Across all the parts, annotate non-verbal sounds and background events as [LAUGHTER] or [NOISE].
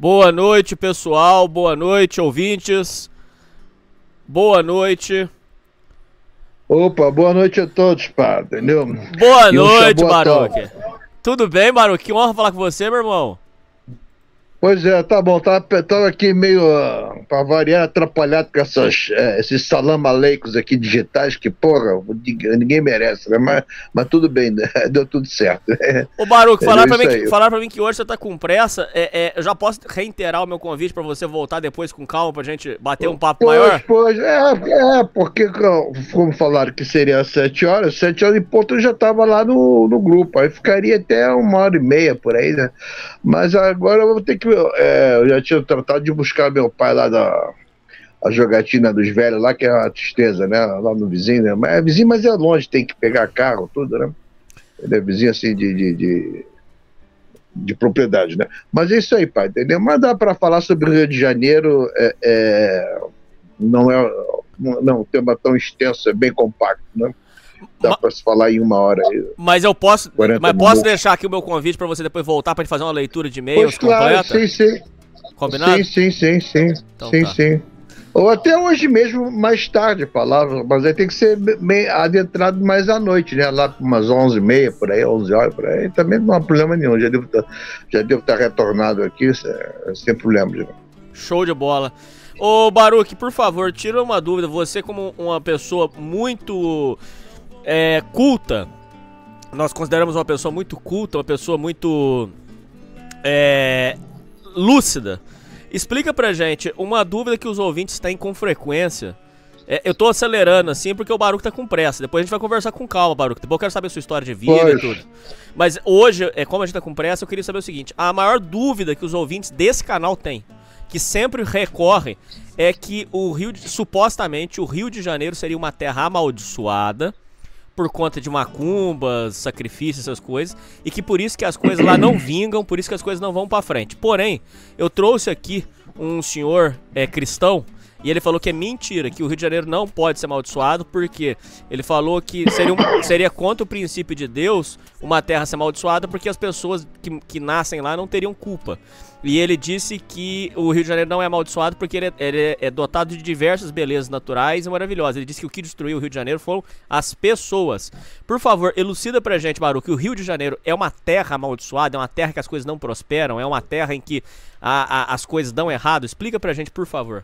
Boa noite, pessoal. Boa noite, ouvintes. Boa noite. Opa, boa noite a todos, pá, entendeu? Boa e noite, Baruque. Tudo bem, Baruque? Que honra falar com você, meu irmão. Pois é, tá bom, tava, tava aqui meio, uh, pra variar, atrapalhado com essas, é, esses salama-leicos aqui digitais, que, porra, ninguém merece, né? Mas, mas tudo bem, né? [LAUGHS] deu tudo certo. Ô, Baruco, falar pra, mim que, falar pra mim que hoje você tá com pressa, é, é, eu já posso reiterar o meu convite pra você voltar depois com calma, pra gente bater um papo pois, maior? Pois, é, é, porque como falaram que seria às sete horas, sete horas e ponto eu já tava lá no, no grupo, aí ficaria até uma hora e meia por aí, né? Mas agora eu vou ter que é, eu já tinha tratado de buscar meu pai lá da a jogatina dos velhos lá, que é uma tristeza, né? Lá no vizinho, né? Mas é vizinho, mas é longe, tem que pegar carro, tudo, né? Ele é vizinho assim de, de, de, de propriedade, né? Mas é isso aí, pai, entendeu? Mas dá para falar sobre o Rio de Janeiro, é, é, não é não, um tema tão extenso, é bem compacto, né? Dá para se falar em uma hora. Mas eu posso, mas posso deixar aqui o meu convite para você depois voltar para fazer uma leitura de e-mails completa? Claro, sim, sim. Combinado? Sim, sim, sim, sim. Então, sim, tá. sim. Ou até hoje mesmo, mais tarde, falava, mas aí tem que ser meio adentrado mais à noite, né? Lá umas 11h30, por aí, 11 horas, por aí, também não há problema nenhum. Já devo estar, tá, estar tá retornado aqui, é, sem problema. Já. Show de bola. Ô, Baruque, por favor, tira uma dúvida. Você, como uma pessoa muito é, culta. Nós consideramos uma pessoa muito culta, uma pessoa muito é, lúcida. Explica pra gente uma dúvida que os ouvintes têm com frequência. É, eu tô acelerando assim porque o Baruco tá com pressa. Depois a gente vai conversar com calma, Baruco. Depois eu quero saber a sua história de vida Poxa. e tudo. Mas hoje, é, como a gente tá com pressa, eu queria saber o seguinte: a maior dúvida que os ouvintes desse canal têm, que sempre recorre, é que o Rio de, supostamente o Rio de Janeiro seria uma terra amaldiçoada por conta de macumbas, sacrifícios, essas coisas, e que por isso que as coisas lá não [CLEARS THROAT] vingam, por isso que as coisas não vão para frente. Porém, eu trouxe aqui um senhor é, cristão e ele falou que é mentira, que o Rio de Janeiro não pode ser amaldiçoado, porque ele falou que seria, um, [COUGHS] seria contra o princípio de Deus uma terra ser amaldiçoada, porque as pessoas que, que nascem lá não teriam culpa. E ele disse que o Rio de Janeiro não é amaldiçoado porque ele é, ele é, dotado de diversas belezas naturais e maravilhosas. Ele disse que o que destruiu o Rio de Janeiro foram as pessoas. Por favor, elucida pra gente, Baru, que o Rio de Janeiro é uma terra amaldiçoada, é uma terra que as coisas não prosperam, é uma terra em que a, a, as coisas dão errado. Explica pra gente, por favor.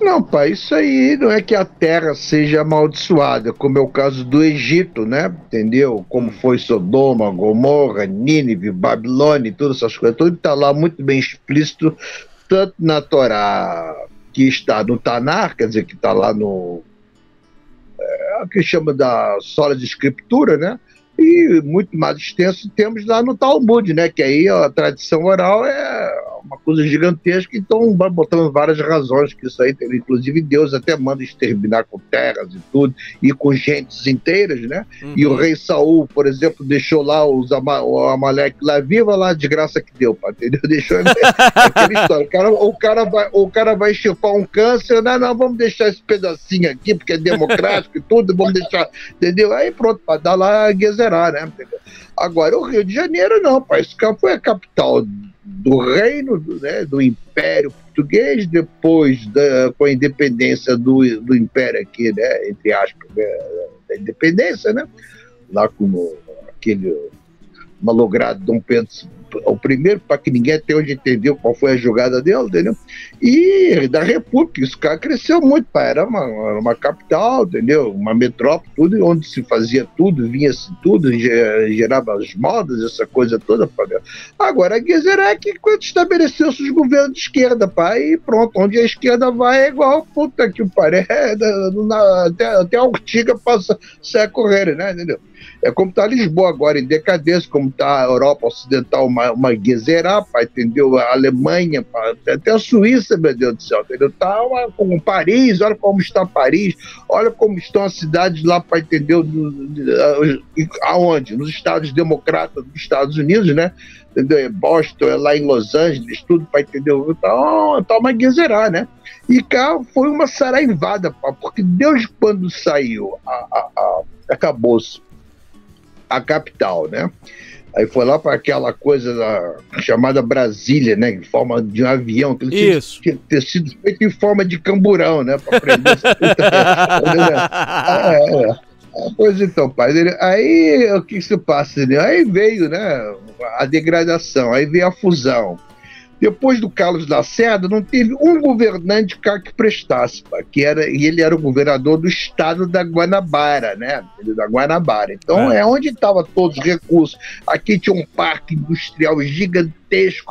Não, pai, isso aí não é que a terra seja amaldiçoada, como é o caso do Egito, né? Entendeu? Como foi Sodoma, Gomorra, Nínive, Babilônia, todas essas coisas. Tudo está lá muito bem explícito, tanto na Torá, que está no Tanar, quer dizer, que está lá no. É, o que chama da sola de escritura, né? E muito mais extenso temos lá no Talmud, né? Que aí a tradição oral é uma coisa gigantesca, então vai botando várias razões que isso aí tem. Inclusive, Deus até manda exterminar com terras e tudo, e com gentes inteiras, né? Uhum. E o rei Saul, por exemplo, deixou lá os Ama o Amaleque lá, viva lá a desgraça que deu, pá, [LAUGHS] entendeu? Deixou aquela história. O cara, o, cara vai, o cara vai chupar um câncer, não, não, vamos deixar esse pedacinho aqui, porque é democrático e tudo, vamos deixar, entendeu? Aí pronto, para dar lá a guezerar, né? Agora, o Rio de Janeiro, não, pai, esse campo é a capital do reino, do, né, do Império Português, depois da, com a independência do, do Império aqui, né, entre aspas, né, da independência, né, lá como aquele malogrado Dom Pedro o primeiro, para que ninguém até hoje entendeu qual foi a jogada dele, entendeu? E da República, isso cara cresceu muito, pá, era uma, uma capital, entendeu? Uma metrópole, tudo, onde se fazia tudo, vinha-se tudo, gerava as modas, essa coisa toda. Pá. Agora, a Gezerek, quando estabeleceu os governos de esquerda, pá, e pronto, onde a esquerda vai é igual, puta que pariu, [LAUGHS] é, até, até a Ortiga passa, a correr, né, entendeu? É como está Lisboa agora em decadência, como está a Europa Ocidental, uma, uma guizerapa, entendeu? A Alemanha, até a Suíça, meu Deus do céu, entendeu? Tá como Paris, olha como está Paris, olha como estão as cidades lá, para entender aonde? Nos Estados Democratas dos Estados Unidos, né? Entendeu? É Boston, é lá em Los Angeles, tudo para entender. Tá, tá uma guizerá, né? E cá foi uma saraivada, porque Deus, quando saiu, a, a, a acabou-se a capital, né? Aí foi lá para aquela coisa da, chamada Brasília, né? Em forma de um avião. Que Isso. Tinha, tinha ter sido feito em forma de camburão, né? Para prender essa [LAUGHS] puta. é, é. Pois então, pai. Aí o que se passa? Né? Aí veio, né? A degradação, aí veio a fusão. Depois do Carlos Lacerda, não teve um governante cá que prestasse, que era, e ele era o governador do estado da Guanabara, né? Da Guanabara. Então é, é onde estavam todos os recursos. Aqui tinha um parque industrial gigantesco,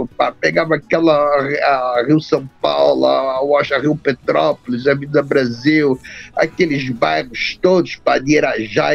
pá, pegava aquela a Rio São Paulo, a Rio Petrópolis, a Vida Brasil, aqueles bairros todos, pá, de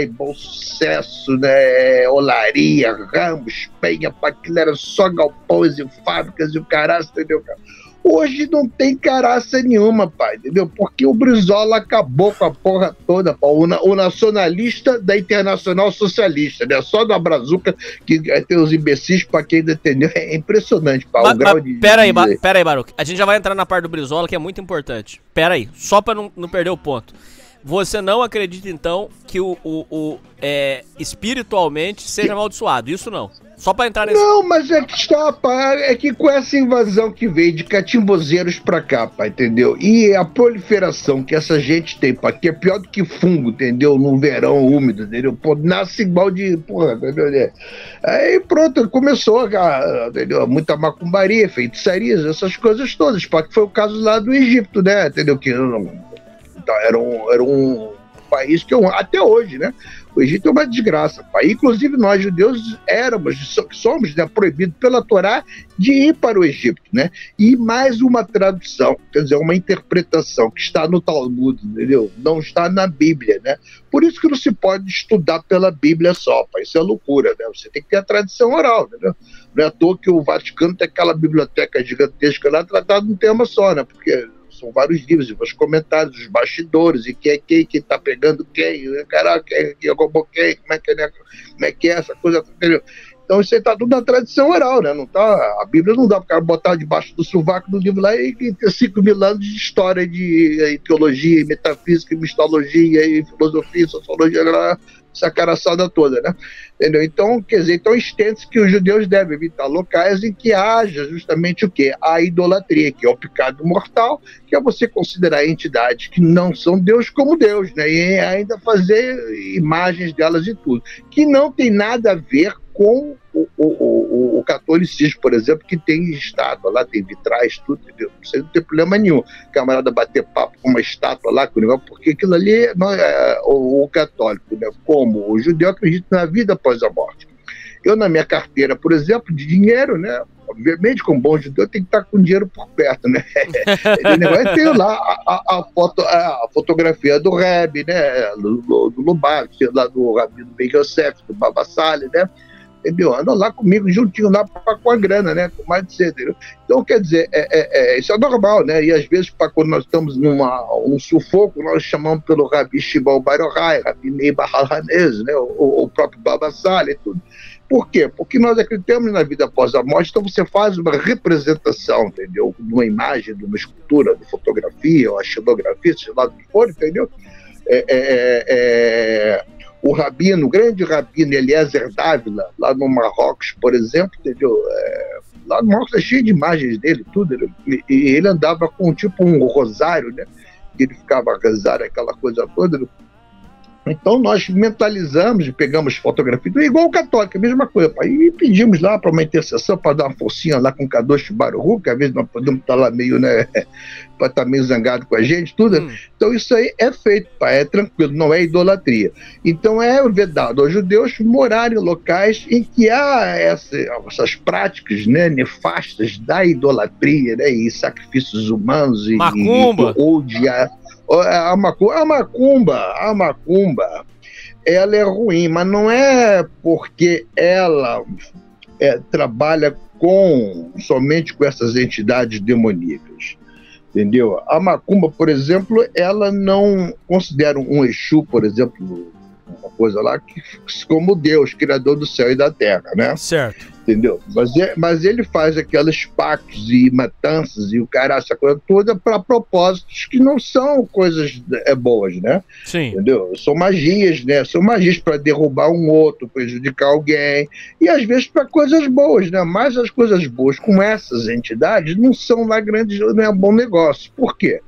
Bom Sucesso, né? Olaria, Ramos, Penha, pá, aquilo era só galpões e fábricas e o cara caraça, entendeu, cara? Hoje não tem caraça nenhuma, pai, entendeu? Porque o Brizola acabou com a porra toda, pá. O, o nacionalista da Internacional Socialista, né? Só da Brazuca que tem os imbecis pra quem entendeu. É impressionante, pá. Mas, o grau de. Pera aí, de... pera aí, Baruch. A gente já vai entrar na parte do Brizola, que é muito importante. Pera aí, só pra não, não perder o ponto. Você não acredita, então, que o, o, o é, espiritualmente seja amaldiçoado? Isso não. Só para entrar nesse. Não, mas é que está, pá, é que com essa invasão que veio de catimbozeiros para cá, pá, entendeu? E a proliferação que essa gente tem, pá, que é pior do que fungo, entendeu? No verão úmido, entendeu? Pô, nasce igual de. Porra, entendeu? Aí pronto, começou a, entendeu? muita macumbaria, feitiçarias, essas coisas todas, pá, que foi o caso lá do Egito, né? Entendeu? Que era um, era um país que eu, até hoje, né? O Egito é uma desgraça. Pai. Inclusive, nós judeus éramos, somos né, proibidos pela Torá de ir para o Egito. Né? E mais uma tradução, quer dizer, uma interpretação que está no Talmud, entendeu? não está na Bíblia. Né? Por isso que não se pode estudar pela Bíblia só. Pai. Isso é loucura. Né? Você tem que ter a tradição oral. Entendeu? Não é à toa que o Vaticano tem aquela biblioteca gigantesca lá tratada num tema só, né? porque são vários livros, os comentários, os bastidores, e quem é quem, quem tá pegando quem, caraca, quem, quem como é que é, como é que é essa coisa, entendeu? Então isso aí tá tudo na tradição oral, né? Não tá, a Bíblia não dá para botar debaixo do sovaco do livro lá e, e ter cinco mil anos de história de, de teologia, metafísica, mistologia, e filosofia, sociologia, lá, essa caraçada toda, né? Entendeu? Então, quer dizer, então estende que os judeus devem evitar locais em que haja justamente o quê? A idolatria, que é o pecado mortal, que é você considerar entidades que não são Deus como Deus, né? E ainda fazer imagens delas e tudo. Que não tem nada a ver com o, o, o, o, catolicismo, por exemplo, que tem estátua lá, tem vitrais, tudo, entendeu? Não tem problema nenhum. Camarada bater papo com uma estátua lá, porque aquilo ali não é o, católico, né? Como o judeu acredita na vida após a morte. Eu, na minha carteira, por exemplo, de dinheiro, né? Obviamente, como bom judeu, tem que estar com dinheiro por perto, né? [LAUGHS] Eu tenho lá a, a, foto, a fotografia do Reb, né? Do, do, do lá do Rabino Ben Yosef, do Baba Sali, né? Entendeu? Andam lá comigo, juntinho lá pra, com a grana, né? Com mais de ser, entendeu? Então, quer dizer, é, é, é, isso é normal, né? E às vezes, pra, quando nós estamos numa, um sufoco, nós chamamos pelo Rabi Shibal Barohai, Rabi Neiba Halanez, né? O, o próprio Baba Sali e tudo. Por quê? Porque nós acreditamos na vida após a morte, então você faz uma representação, entendeu? De uma imagem, de uma escultura, de fotografia, ou a xilografia, sei lá do que for, entendeu? É, é, é, é o rabino, o grande rabino Eliezer Dávila, lá no Marrocos, por exemplo, entendeu? É, lá no Marrocos é cheio de imagens dele, tudo. E, e ele andava com tipo um rosário, né? Ele ficava a rezar aquela coisa toda. Então nós mentalizamos e pegamos fotografia, igual o católico, a mesma coisa. Pai. E pedimos lá para uma intercessão para dar uma forcinha lá com o Kadosh Baruch, que às vezes nós podemos estar lá meio, né, [LAUGHS] para estar meio zangado com a gente, tudo. Hum. Então isso aí é feito, pai, é tranquilo, não é idolatria. Então é vedado aos judeus morarem em locais em que há essa, essas práticas né, nefastas da idolatria né, e sacrifícios humanos e, Macumba. e, ou de a macumba, a macumba, a macumba, ela é ruim, mas não é porque ela é, trabalha com somente com essas entidades demoníacas. Entendeu? A macumba, por exemplo, ela não considera um Exu, por exemplo, uma coisa lá, que, como Deus, criador do céu e da terra, né? Certo. Entendeu? Mas, é, mas ele faz aquelas pactos e matanças e o cara, essa coisa toda para propósitos que não são coisas é, boas, né? Sim. Entendeu? São magias, né? São magias para derrubar um outro, prejudicar alguém e às vezes para coisas boas, né? Mas as coisas boas com essas entidades não são lá grandes, não é bom negócio. Por quê?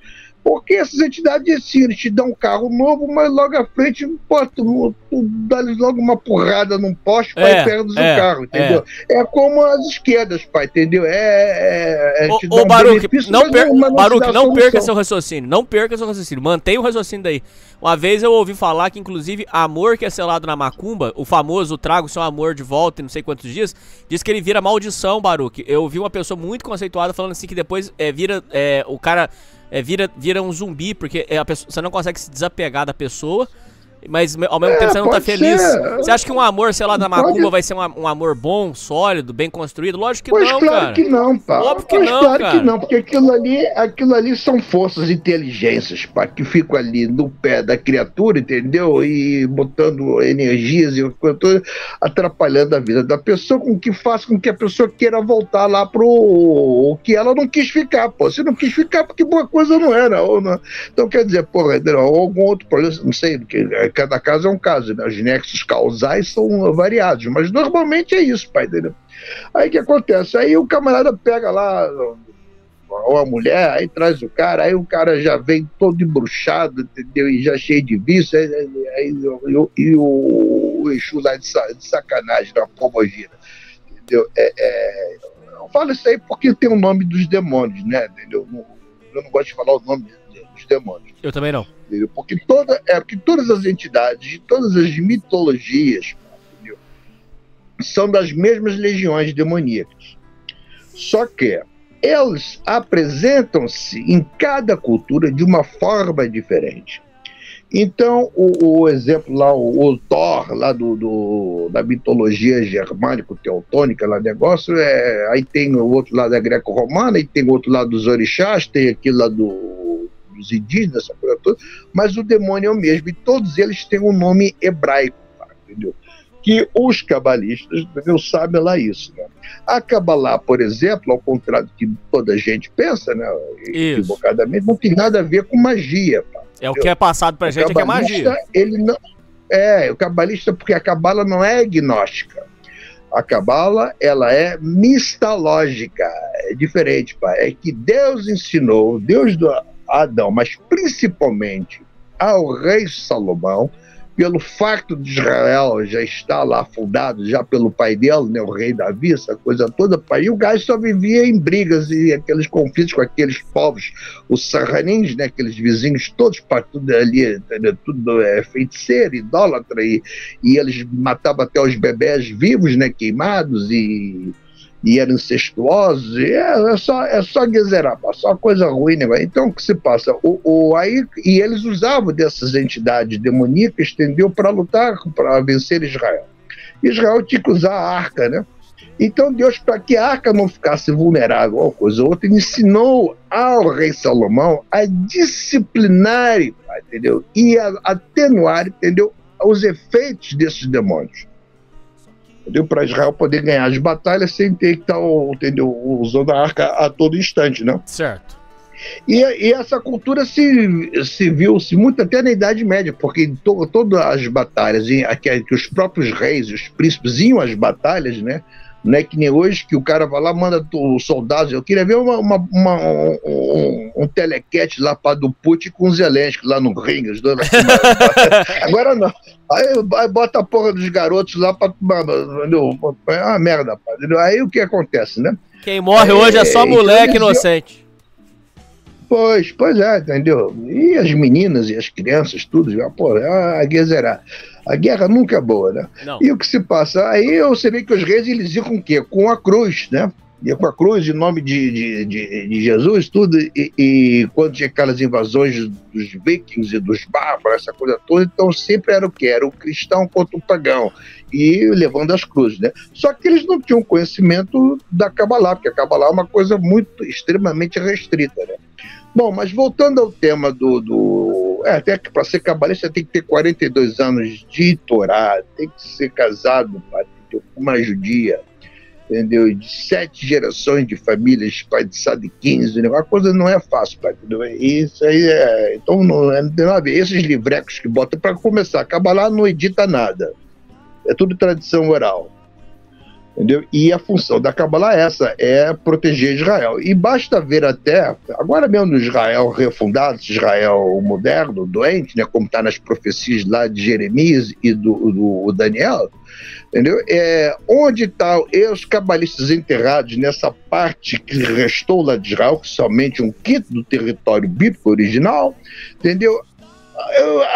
Porque essas entidades assim, eles te dão um carro novo, mas logo à frente, pô, tu, tu dá logo uma porrada num poste, pai, É, perdes é, o carro, entendeu? É. como as esquerdas, pai, entendeu? É. é, é Ô, ô um Baruque, não, mas per Baruque, dá não perca seu raciocínio. Não perca seu raciocínio. Mantenha o raciocínio daí. Uma vez eu ouvi falar que, inclusive, amor que é selado na macumba, o famoso trago seu amor de volta em não sei quantos dias, diz que ele vira maldição, Baruque. Eu ouvi uma pessoa muito conceituada falando assim que depois é, vira. É, o cara é, vira, vira um zumbi, porque é, a pessoa, você não consegue se desapegar da pessoa. Mas ao mesmo É, tempo você não tá feliz. ser. Você acha que um amor, sei lá, da Pode- macumba vai ser um, um amor bom, sólido, bem construído? Lógico que Pois não, claro cara. que não, pá. Óbvio que pois não, claro cara. que não, porque aquilo ali, aquilo ali são forças, inteligências, pá, que ficam ali no pé da criatura, entendeu? E botando energias e coisa atrapalhando a vida da pessoa, com que faz com que a pessoa queira voltar lá pro o que ela não quis ficar, pô. Se não quis ficar, porque boa coisa não era. Ou não. Então, quer dizer, porra, ou algum outro problema, não sei, eh, cada caso é um caso, né? Os nexos causais são variados, mas normalmente é isso, pai, entendeu? Aí o que acontece? Aí o camarada pega lá ou a mulher, aí traz o cara, aí o cara já vem todo embruxado, entendeu? E já cheio de vício, aí, aí- e, o- o, Exu lá de, sa- de sacanagem, na pombogira, entendeu? É, é, eu falo isso aí porque tem o nome dos demônios, né? Entendeu? Eu não gosto de falar o nome dos demônios. Eu também não. Entendeu? Porque, toda, é, porque todas as entidades, de todas as mitologias, entendeu? são das mesmas legiões demoníacas. Só que eles apresentam-se em cada cultura de uma forma diferente. Então, o, o exemplo lá, o, o Thor, lá do, do- da mitologia germânico-teutônica, lá negócio, é, aí tem o outro lado da greco-romana, e tem o outro lado dos orixás, tem aquilo lá do, dos indígenas, essa coisa toda, mas o demônio é o mesmo, e todos eles têm um nome hebraico, tá, entendeu? Que os cabalistas entendeu, sabem lá isso. Né? A Kabbalah, por exemplo, ao contrário do que toda a gente pensa, né, equivocadamente, não tem nada a ver com magia. pá. É o que é passado pra O gente é que é cabalista, magia. Ele não, é, o cabalista, porque a cabala não é agnóstica. A cabala, ela é mistalógica, é diferente, pá. É que Deus ensinou, Deus do Adão, mas principalmente ao rei Salomão, pelo facto de Israel já estar lá fundado, já pelo pai dele, né, o rei Davi, essa coisa toda. E o Gai só vivia em brigas e aqueles conflitos com aqueles povos os sarranins, né, aqueles vizinhos todos para tudo ali, tudo é feiticeiro, idólatra, e, e eles matavam até os bebés vivos, né, queimados, e, e eram incestuosos, e é, é só, é só guiserar, pá, só coisa ruim, né? Então, o que se passa? O, o, aí, e eles usavam dessas entidades demoníacas, entendeu, para lutar, para vencer Israel. Israel tinha que usar a arca, né? Então Deus, para que a arca não ficasse vulnerável a uma coisa ou outra, ensinou ao rei Salomão a disciplinar, entendeu? E a atenuar, entendeu? Os efeitos desses demônios. Para Israel poder ganhar as batalhas sem ter que estar, entendeu? Usando a arca a todo instante, né? Certo. E, e essa cultura se, se viu-se muito até na Idade Média, porque em to, todas as batalhas, em, que, que os próprios reis, os príncipes iam às batalhas, né? Não é que nem hoje que o cara vai lá, manda os soldados. Eu queria ver uma, uma, uma- um, um, telequete lá para do Putin com o Zelensky lá no ringue. os dois. [LAUGHS] Agora não. Aí, aí bota a porra dos garotos lá para. É uma merda, pá? Aí o que acontece, né? Quem morre hoje é só É, então moleque eles- inocente. Pois, pois é, entendeu? E as meninas e as crianças, tudo, já, pô, a guerra, a guerra nunca é boa, né? Não. E o que se passa? Aí você vê que os reis, eles iam com o quê? Com a cruz, né? Ia com a cruz em nome de, de, de, de Jesus, tudo, e, e quando tinha aquelas invasões dos vikings e dos bárbaros, essa coisa toda, então sempre era o quê? Era o cristão contra o pagão, e levando as cruzes, né? Só que eles não tinham conhecimento da Kabbalah, porque a Kabbalah é uma coisa muito, extremamente restrita, né? Bom, mas voltando ao tema do. do é, até para ser cabalista tem que ter 42 anos de Torá, tem que ser casado com uma judia, entendeu? De sete gerações de famílias, pai de de 15, a coisa não é fácil, pai? Isso aí é. Então não, é, tem nada a ver. Esses livrecos que botam, para começar, acaba lá, não edita nada. É tudo tradição oral. Entendeu? E a função da Kabbalah é essa, é proteger Israel. E basta ver até, agora mesmo no Israel refundado, Israel moderno, doente, né, como está nas profecias lá de Jeremias e do, do Daniel, entendeu? É, onde estão tá os cabalistas enterrados nessa parte que restou lá de Israel, que somente um quinto do território bíblico original, entendeu?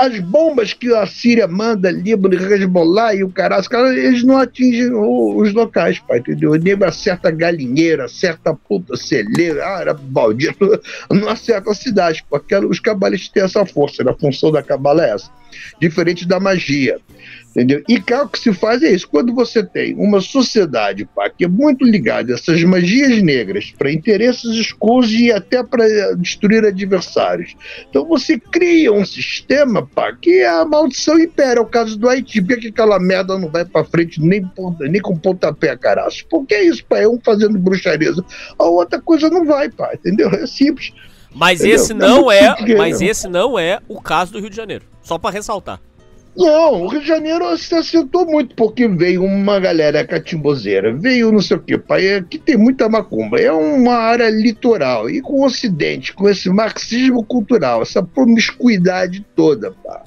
As bombas que a Síria manda, Líbano, Hezbollah e o caralho, eles não atingem os locais, pai, entendeu? Nem acerta galinheira, acerta puta celeira, ah, era maldito, [LAUGHS] não acerta a cidade, porque os cabalistas têm essa força, a função da cabala é essa. Diferente da magia. Entendeu? E cá o que se faz é isso. Quando você tem uma sociedade pá, que é muito ligada a essas magias negras para interesses escusos e até para destruir adversários. Então você cria um sistema pá, que a maldição impera. É o caso do Haiti. Por que aquela merda não vai para frente nem, nem com pontapé, caraço? Porque é isso, pá, é um fazendo bruxaria. A outra coisa não vai, pá, entendeu? É simples. Mas entendeu? esse não é, é mas esse não é o caso do Rio de Janeiro. Só para ressaltar. Não, o Rio de Janeiro se assentou muito, porque veio uma galera catimbozeira, veio não sei o que, pai, é, que tem muita macumba. É uma área litoral. E com o Ocidente, com esse marxismo cultural, essa promiscuidade toda, pá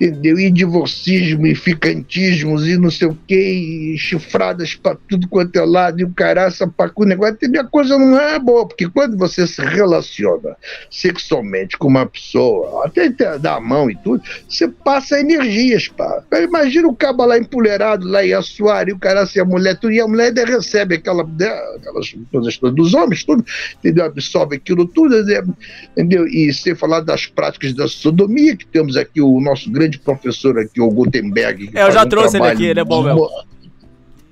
entendeu? E divorcismo, e ficantismos, e não sei o que, e chifradas para tudo quanto é lado, e o caraça para o negócio, entendeu? A coisa não é boa, porque quando você se relaciona sexualmente com uma pessoa, até dar a mão e tudo, você passa energias, pá. Imagina o cabo lá empoleirado, lá em Assuari, e o caraça e a mulher, tudo, e a mulher recebe aquela, né, aquelas coisas dos homens, tudo, entendeu? Absorve aquilo tudo, entendeu? E sem falar das práticas da sodomia, que temos aqui o nosso grande grande professor aqui, o Gutenberg. É, eu já um trouxe ele aqui, ele é bom mesmo.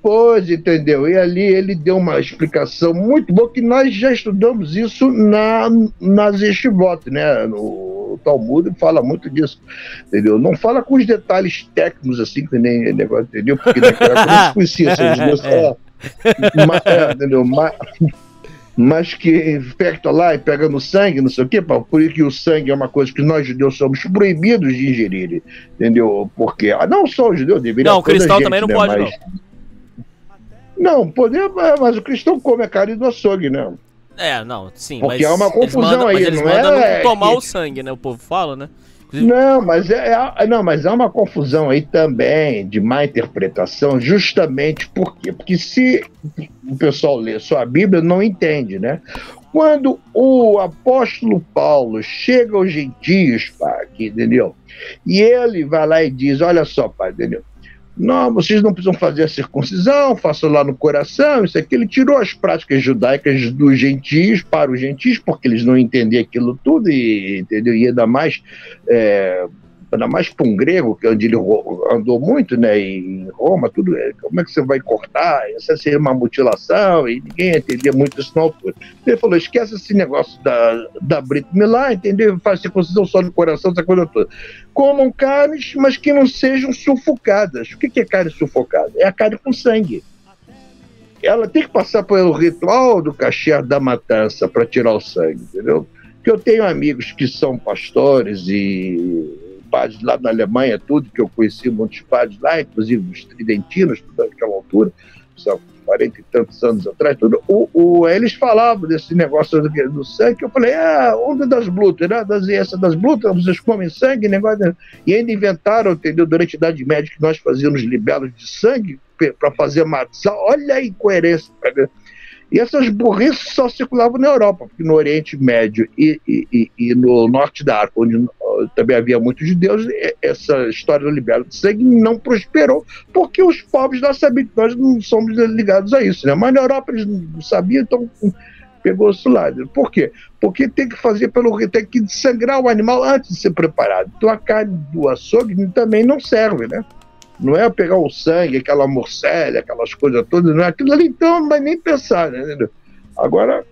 Pois, entendeu? E ali ele deu uma explicação muito boa, que nós já estudamos isso na, nas Estivot, né? No Talmud fala muito disso, entendeu? Não fala com os detalhes técnicos, assim, que nem negócio, entendeu? Porque naquela época não se [LAUGHS] conhecia dois. É. [LAUGHS] Mas, é, entendeu? Mas, mas que infecta lá e pega no sangue, não sei o quê, por isso que o sangue é uma coisa que nós judeus somos proibidos de ingerir, entendeu? Porque ah, não só os judeus deveriam. Não, o cristão gente, também não né? pode, mas... não. Não, poder, mas o cristão come a carne do açougue, né? É, não, sim. Porque há uma confusão mandam, aí, mas eles não mandam é? Tomar que... o sangue, né? O povo fala, né? Não, mas é, é, não, mas há uma confusão aí também de má interpretação, justamente por quê? Porque se o pessoal lê só a Bíblia, não entende, né? Quando o apóstolo Paulo chega aos gentios, pá, aqui, entendeu? E ele vai lá e diz: Olha só, pai, entendeu? Não, vocês não precisam fazer a circuncisão, façam lá no coração, isso aqui. Ele tirou as práticas judaicas dos gentios para os gentios, porque eles não entendiam aquilo tudo, e, entendeu? e ainda mais é, ainda mais para um grego, que é onde ele andou muito, né, em Roma, tudo, é, como é que você vai cortar? Isso seria uma mutilação, e ninguém entendia muito isso na altura. Ele falou, esquece esse negócio da, da Brit Milá, entendeu? Faz circuncisão só no coração, essa coisa toda. Comam carnes, mas que não sejam sufocadas. O que é carne sufocada? É a carne com sangue. Ela tem que passar pelo ritual do cachê da matança para tirar o sangue, entendeu? Eu tenho amigos que são pastores e padres lá na Alemanha, tudo, que eu conheci muitos padres lá, inclusive os tridentinos, naquela altura, são 40 e tantos anos atrás, tudo, o, o, eles falavam desse negócio do, do sangue, eu falei, ah, onda das blutas, né? Das, essa das blutas, vocês comem sangue, negócio, e ainda inventaram, entendeu, durante a Idade Média, que nós fazíamos libelos de sangue para fazer matzah, olha a incoerência, e essas burrices só circulavam na Europa, porque no Oriente Médio e, e, e no norte da África, onde também havia muitos judeus, essa história do libelo de sangue não prosperou, porque os pobres não sabiam que nós não somos ligados a isso. Né? Mas na Europa eles não sabiam, então pegou o lado. Por quê? Porque tem que fazer pelo tem que sangrar o animal antes de ser preparado. Então a carne do açougue também não serve, né? Não é pegar o sangue, aquela morcélia, aquelas coisas todas, não é aquilo ali, então não vai nem pensar, né? Entendeu? Agora,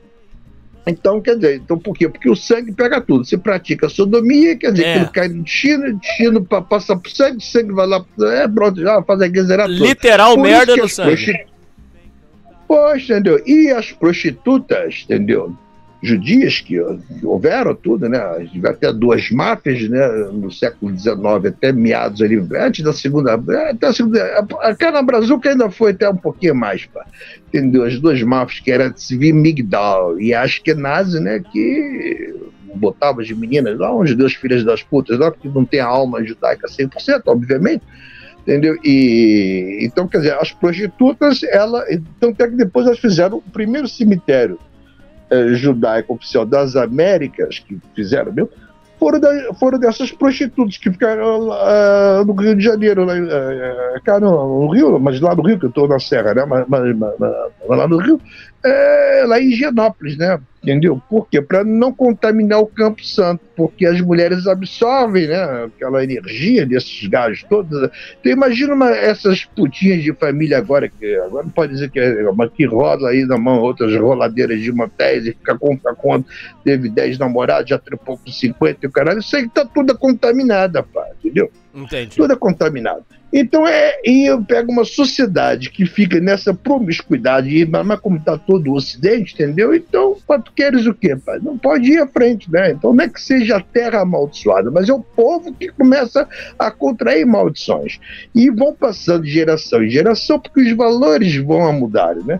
então, quer dizer, então por quê? Porque o sangue pega tudo. Você pratica sodomia, quer dizer, é. aquilo cai no intestino, intestino passa pro sangue, sangue vai lá, é pronto, já faz a guizera Literal merda no sangue. Pois, entendeu? E as prostitutas, entendeu? Judias que houveram tudo, né? Até duas máfias, né? No século XIX, até meados ali, antes da segunda. Até a segunda. A na Brazuca ainda foi até um pouquinho mais, pá. Entendeu? As duas máfias que eram Tzvi Migdal e Ashkenazi, né? Que botava as meninas lá, uns dois filhos das putas lá, porque não tem a alma judaica 100%, obviamente entendeu? E então, quer dizer, as prostitutas, ela, então até que depois elas fizeram o primeiro cemitério é, judaico oficial das Américas, que fizeram mesmo, foram, da, foram dessas prostitutas que ficaram uh, no Rio de Janeiro, lá, uh, cá no, no, Rio, mas lá no Rio, que eu estou na Serra, né? Mas, mas, mas, mas, lá no Rio, é, lá em Higienópolis, né? Entendeu? Por quê? Para não contaminar o Campo Santo, porque as mulheres absorvem, né? Aquela energia desses gajos todos. Então imagina uma, essas putinhas de família agora, que agora não pode dizer que é uma que rola aí na mão, outras roladeiras de motéis e fica com a conta, teve 10 namorados, já trepou com 50 e o caralho, isso aí tá toda contaminada, pá, entendeu? Entendi. Toda contaminada. Então, é, e eu pego uma sociedade que fica nessa promiscuidade, mas como está todo o Ocidente, entendeu? Então, tu queres o quê, pai? Não pode ir à frente, né? Então, não é que seja a terra amaldiçoada, mas é o povo que começa a contrair maldições. E vão passando de geração em geração, porque os valores vão mudar, né?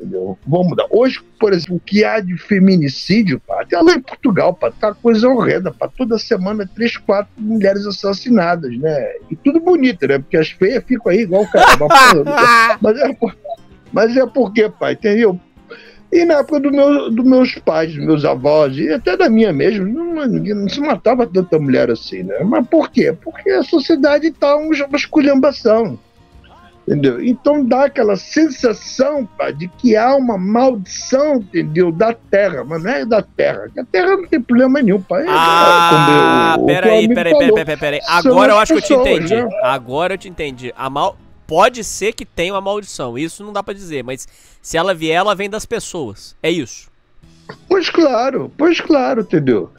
Entendeu? Vamos mudar. Hoje, por exemplo, o que há de feminicídio, pá, até lá em Portugal, pá, tá coisa horrenda, pá, toda semana três, quatro mulheres assassinadas, né? E tudo bonito, né? Porque as feias ficam aí igual o cara. [LAUGHS] mas, é por, mas é porque, pai, entendeu? E na época dos meu, do meus pais, dos meus avós, e até da minha mesmo, não, não se matava tanta mulher assim, né? Mas por quê? Porque a sociedade está uma esculhambação. Entendeu? Então dá aquela sensação pá, de que há uma maldição, entendeu? Da terra, mas não é da terra. A terra não tem problema nenhum, pá. É, ah, peraí, peraí, peraí, peraí, Agora eu acho pessoas, que eu te entendi. Né? Agora eu te entendi. A mal... Pode ser que tenha uma maldição, isso não dá para dizer, mas se ela vier, ela vem das pessoas. É isso. Pois claro, pois claro, entendeu?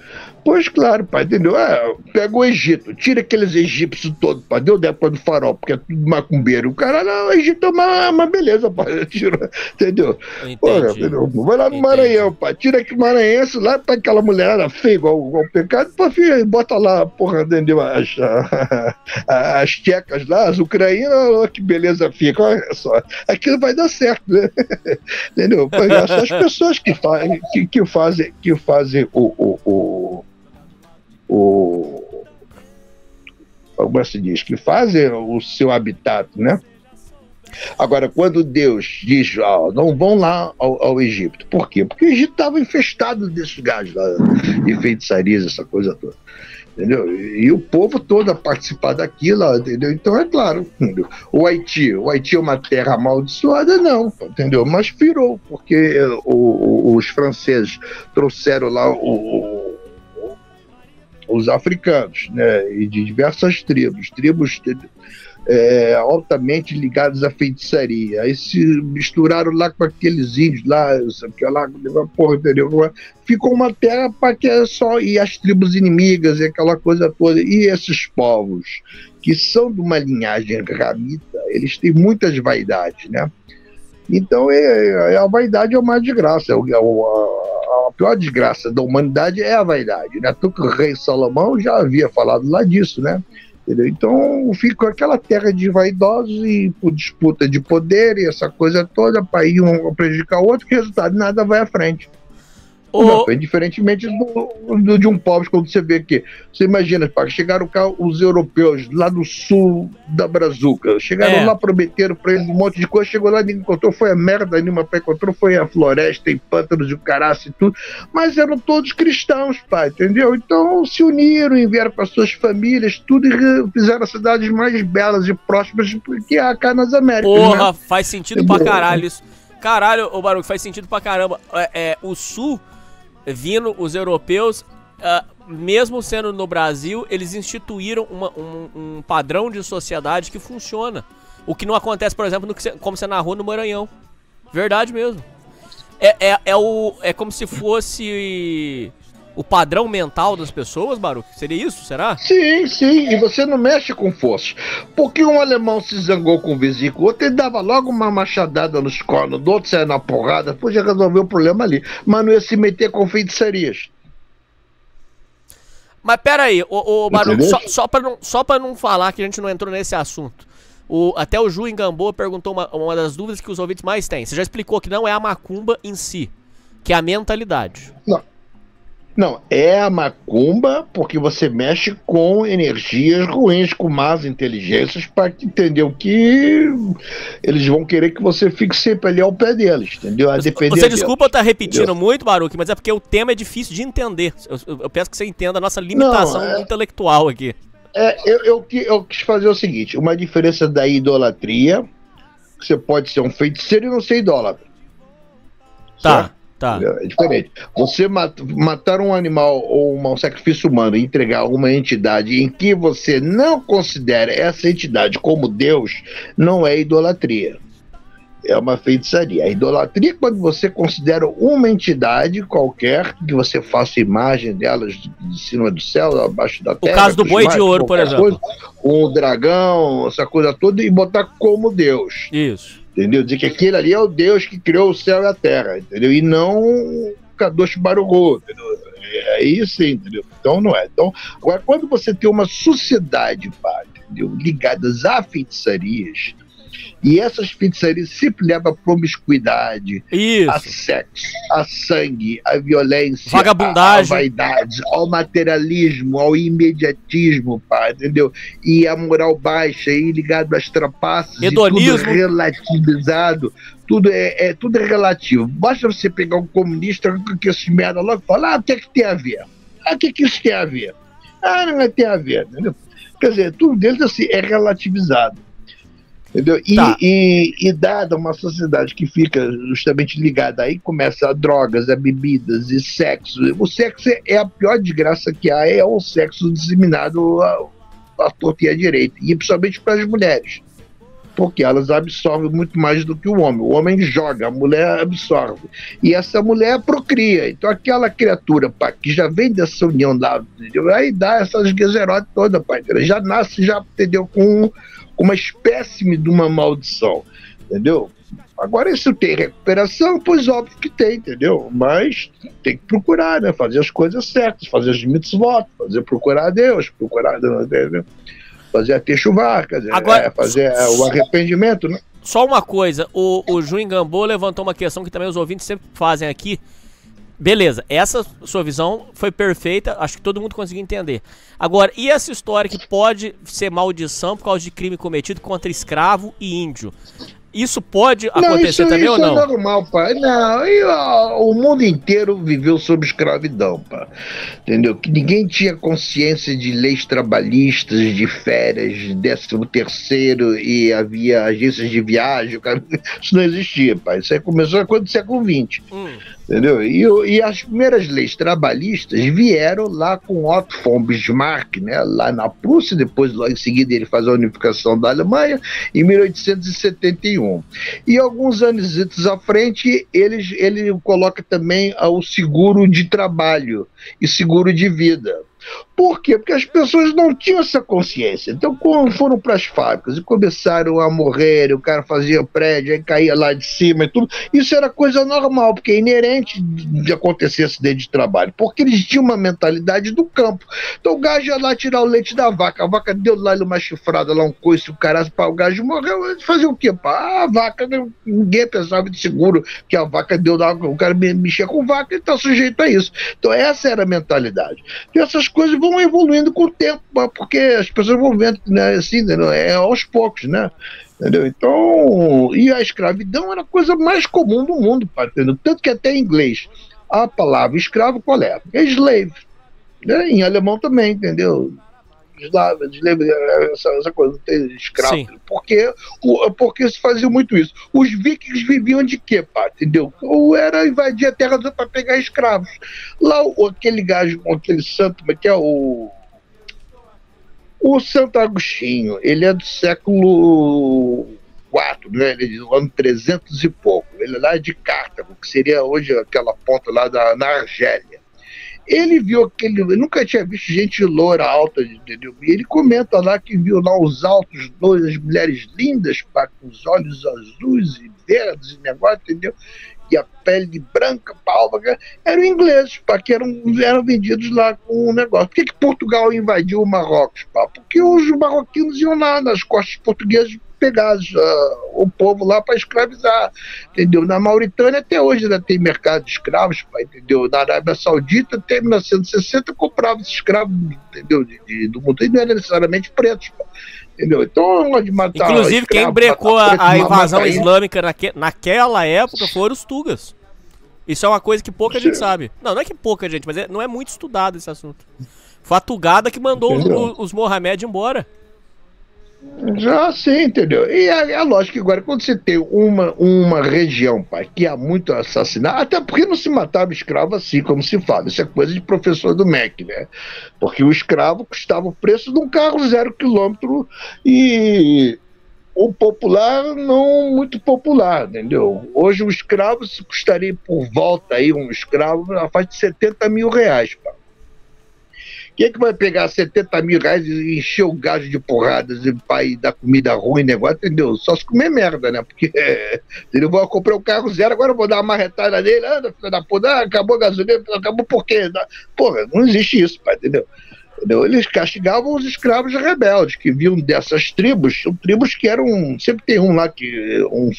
Pois claro, pai, entendeu? É, pega o Egito, tira aqueles egípcios todos, pai, deu depois do farol, porque é tudo macumbeiro. O cara, não, o Egito é uma, uma beleza, pai, [LAUGHS] tira, entendeu? Porra, entendeu? Vai lá no Entendi. Maranhão, pai, tira aqui o maranhense lá, pra aquela mulherada feia, igual, igual o pecado, pô, filho, bota lá, porra, entendeu? As, [LAUGHS] as tchecas lá, as ucranianas, olha que beleza fica, olha só. Aquilo vai dar certo, né? [LAUGHS] entendeu? As pessoas que, fazem, que, que fazem, que fazem o, o, o o como é se diz, que fazem o seu habitat, né? Agora, quando Deus diz, ó, não vão lá ao, ao, Egito, por quê? Porque o Egito estava infestado desses gajos lá, de feitiçarias, essa coisa toda. Entendeu? E o povo todo a participar daquilo, entendeu? Então é claro, entendeu? o Haiti, o Haiti é uma terra amaldiçoada, não, entendeu? Mas virou, porque o, o, os franceses trouxeram lá o, os africanos, né, e de diversas tribos, tribos é, altamente ligados à feitiçaria. Aí se misturaram lá com aqueles índios lá, que lá, porra, entendeu? Ficou uma terra para que é só e as tribos inimigas e aquela coisa toda. E esses povos que são de uma linhagem ramita, eles têm muitas vaidades, né? Então é, é a vaidade é uma desgraça. É, é, a pior desgraça da humanidade é a vaidade, né? Tanto que o rei Salomão já havia falado lá disso, né? Entendeu? Então fica aquela terra de vaidosos e por disputa de poder e essa coisa toda para ir um prejudicar o outro, que resultado nada vai à frente. O... Não, diferentemente do, do, de um pobre, quando você vê que. Você imagina, pá, chegaram cá os europeus lá do sul da Brazuca. Chegaram é. lá, prometeram para eles um monte de coisa. Chegou lá, ninguém encontrou, foi a merda nenhuma para encontrou, foi a floresta e pântanos e o caraço e tudo. Mas eram todos cristãos, pai, entendeu? Então se uniram, enviaram para suas famílias, tudo e fizeram as cidades mais belas e próximas que há cá nas Américas. Porra, né? faz sentido entendeu? pra caralho isso. Caralho, o Baruco, faz sentido pra caramba. É, é, o sul vindo os europeus, uh, mesmo sendo no Brasil, eles instituíram uma, um, um, padrão de sociedade que funciona. O que não acontece, por exemplo, no como você narrou no Maranhão. Verdade mesmo. É, é, é, o, é como se fosse o padrão mental das pessoas, Baruch? Seria isso, será? Sim, sim, e você não mexe com força. Porque um alemão se zangou com o vizinho, o outro ele dava logo uma machadada nos cornos, do outro saia na porrada, podia resolver o problema ali. Mas não ia se meter com feitiçarias. Mas pera aí, o, o Baruch, só, só, pra não, só pra não falar que a gente não entrou nesse assunto. O, até o Ju Engambô perguntou uma, uma das dúvidas que os ouvintes mais têm. Você já explicou que não é a macumba em si, que é a mentalidade. Não. Não, é a macumba porque você mexe com energias ruins, com más inteligências, para entender o que eles vão querer que você fique sempre ali ao pé deles, entendeu? A depender você desculpa estar tá repetindo entendeu? muito, Baruque, mas é porque o tema é difícil de entender. Eu, eu, peço que você entenda a nossa limitação Não, é... intelectual aqui. É, eu, eu, eu, quis fazer o seguinte: uma diferença da idolatria, você pode ser um feiticeiro e não ser idólatra. Tá. Certo? Tá. É diferente. Você matar um animal ou um sacrifício humano e entregar a uma entidade em que você não considera essa entidade como Deus, não é idolatria. É uma feitiçaria. A idolatria é quando você considera uma entidade qualquer, que você faça imagem delas de cima do céu, abaixo da terra. O caso do boi de ouro, por exemplo. Coisa, um dragão, essa coisa toda, e botar como Deus. Isso entendeu? Dizer que aquele ali é o Deus que criou o céu e a terra, entendeu? E não Kadosh Baruch, entendeu? É isso, entendeu? Então não é. Então, agora, quando você tem uma sociedade, pá, entendeu? ligadas a feitiçarias, e essas feitiçarias sempre levam a promiscuidade, Isso. a sexo, a sangue, a violência, Vagabundagem. a, a vaidade, ao materialismo, ao imediatismo, pá, entendeu? E a moral baixa, e ligado às trapaças, Hedonismo. tudo relativizado, tudo é, é, tudo é relativo. Basta você pegar um comunista que esse merda logo e falar, ah, o que é que tem a ver? Ah, o que é que isso tem a ver? Ah, não tem a ver, entendeu? Quer dizer, tudo deles assim, é relativizado. Entendeu? E, tá. e, e, dada uma sociedade que fica justamente ligada aí, começa a drogas, a bebidas e sexo. O sexo é a pior desgraça que há, é o sexo disseminado a, a torta e a direita, e principalmente para as mulheres. Porque elas absorvem muito mais do que o homem. O homem joga, a mulher absorve. E essa mulher procria. Então, aquela criatura pá, que já vem dessa união lá, entendeu? aí dá essas guezerotes todas, pá, já nasce, já entendeu, com uma espécime de uma maldição, entendeu? Agora, isso tem recuperação, pois óbvio que tem, entendeu? Mas tem que procurar, né? Fazer as coisas certas, fazer as mitzvot, fazer procurar a Deus, procurar, entendeu? Fazer a techuvá, quer dizer, Agora, é, fazer o arrependimento, né? Só uma coisa, o, o Juim Gambô levantou uma questão que também os ouvintes sempre fazem aqui, Beleza, essa sua visão foi perfeita, acho que todo mundo conseguiu entender. Agora, e essa história que pode ser maldição por causa de crime cometido contra escravo e índio? Isso pode acontecer não, isso, também isso ou não? é normal, pai. Não, e, ó, o mundo inteiro viveu sob escravidão, pá. Entendeu? Que ninguém tinha consciência de leis trabalhistas, de férias, décimo terceiro e havia agências de viagem. [LAUGHS] Isso não existia, pai. Isso aí começou quando do século XX. Hum. Entendeu? E, e, as primeiras leis trabalhistas vieram lá com Otto von Bismarck, né, lá na Prússia, depois logo em seguida ele faz a unificação da Alemanha, em 1871. E alguns anos à frente, ele, ele coloca também o seguro de trabalho e seguro de vida. Por quê? Porque as pessoas não tinham essa consciência. Então, quando foram para as fábricas e começaram a morrer, o cara fazia prédio, aí caía lá de cima e tudo, isso era coisa normal, porque é inerente de acontecer acidente de trabalho, porque eles tinham uma mentalidade do campo. Então, o gajo ia lá tirar o leite da vaca, a vaca deu lá uma chifrada, lá um coice, o cara, o gajo morreu, fazia o quê? Pá? A vaca, né? ninguém pensava de seguro que a vaca deu lá, o cara mexia com vaca e está sujeito a isso. Então, essa era a mentalidade. E essas coisas vão evoluindo com o tempo, porque as pessoas vão vendo, né, assim, é aos poucos, né? Entendeu? Então, e a escravidão era a coisa mais comum do mundo, entendeu? tanto que até em inglês a palavra escravo qual é? É slave. Né? Em alemão também, entendeu? Slave essa, essa coisa, escravo. Sim. Porque, porque se fazia muito isso. Os vikings viviam de quê, pá? Entendeu? Ou era invadir a terra para pegar escravos. Lá, aquele gajo, aquele santo, que é o o Santo Agostinho, ele é do século IV, né? ele é do ano 300 e pouco. Ele é lá de Cartago, que seria hoje aquela ponta lá da, na Argélia. Ele viu aquele. Ele nunca tinha visto gente loura, alta, entendeu? E ele comenta lá que viu lá os altos, as mulheres lindas, pá, com os olhos azuis e verdes e negócio, entendeu? E a pele branca, pálvaga, eram ingleses, pá, que eram, eram vendidos lá com o negócio. Por que, que Portugal invadiu o Marrocos, pá? Porque os marroquinos iam lá nas costas portuguesas pegar uh, o povo lá para escravizar, entendeu? Na Mauritânia até hoje ainda tem mercado de escravos, entendeu? Na Arábia Saudita até 1960 comprava escravos, entendeu? De, de, do mundo e não era necessariamente pretos, entendeu? Então de matar Inclusive escravo, quem brecou a, a invasão islâmica naque, naquela época foram os Tugas. Isso é uma coisa que pouca Sim. gente sabe. Não, não é que pouca gente, mas é, não é muito estudado esse assunto. Foi a Tugada que mandou os, os Mohamed embora. Já sim, entendeu? E é, é lógico que agora, quando você tem uma, uma região, pai, que há muito assassinato, até porque não se matava escravo assim, como se fala. Isso é coisa de professor do MEC, né? Porque o escravo custava o preço de um carro zero quilômetro e o popular não muito popular, entendeu? Hoje o escravo se custaria por volta aí, um escravo, na faixa de 70 mil reais, pai. Quem é que vai pegar 70 mil reais e encher o gás de porradas e vai dar comida ruim, negócio, entendeu? Só se comer merda, né? Porque é, ele vai comprar um carro zero, agora eu vou dar uma marretada nele, anda, filha da puta, ah, acabou a gasolina, acabou por quê? Porra, não existe isso, pai, entendeu? entendeu? Eles castigavam os escravos rebeldes, que vinham dessas tribos, são tribos que eram. Sempre tem um lá que. um,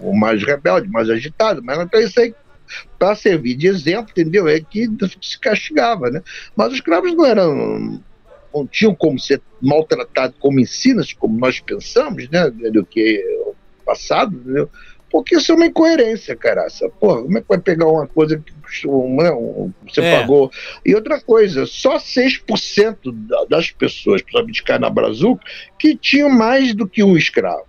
um mais rebelde, mais agitado, mas então isso aí para servir de exemplo, entendeu? É que se castigava, né? Mas os escravos não eram não tinham como ser maltratados como ensinas, como nós pensamos, né, do que o passado, entendeu? Porque isso é uma incoerência, caraça. Porra, como é que vai pegar uma coisa que uma, você é. pagou? E outra coisa, só 6% das pessoas, principalmente cá na Brazuca, que tinham mais do que um escravo.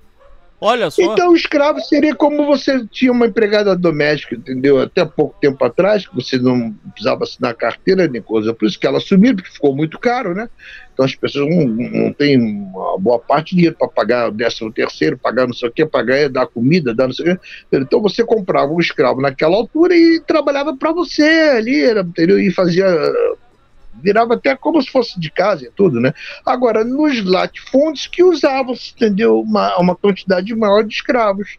Olha só. Então, o escravo seria como você tinha uma empregada doméstica, entendeu? Até pouco tempo atrás, que você não precisava assinar carteira nem coisa. Por isso que ela sumiu, porque ficou muito caro, né? Então, as pessoas não, não têm uma boa parte de dinheiro para pagar o décimo terceiro, pagar não sei o quê, pagar, dar comida, dar não sei o quê. Então, você comprava um escravo naquela altura e trabalhava para você ali, entendeu? E fazia virava até como se fosse de casa e tudo, né? Agora, nos latifúndios que usavam, entendeu, uma, uma quantidade maior de escravos.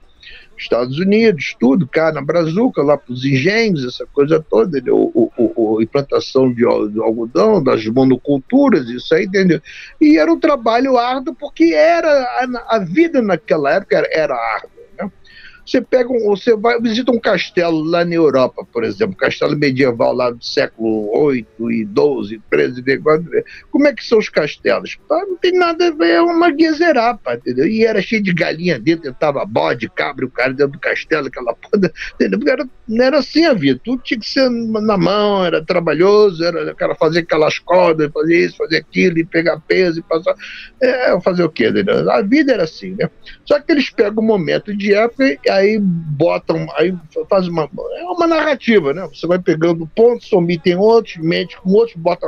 Estados Unidos, tudo, cá na Brazuca, lá para os engenhos, essa coisa toda, o, o, o, implantação de, de, algodão, das monoculturas, isso aí, entendeu? E era um trabalho árduo, porque era a, a vida naquela época era, era árdua. Você pega um, você vai visita um castelo lá na Europa, por exemplo, castelo medieval lá do século 8 e 12, 13, como é que são os castelos? Pá, não tem nada a ver, é uma guezerapa, entendeu? E era cheio de galinha dentro, tava bode, cabra, o cara dentro do castelo, aquela [LAUGHS] porra, entendeu? Era, não era assim a vida, tudo tinha que ser na mão, era trabalhoso, era o cara fazer aquelas cordas, fazer isso, fazer aquilo, e pegar peso e passar, é, fazer o quê, entendeu? A vida era assim, né? Só que eles pegam um momento de época e aí botam, aí faz uma, é uma narrativa, né? Você vai pegando pontos, omitem outros, mente com outros, bota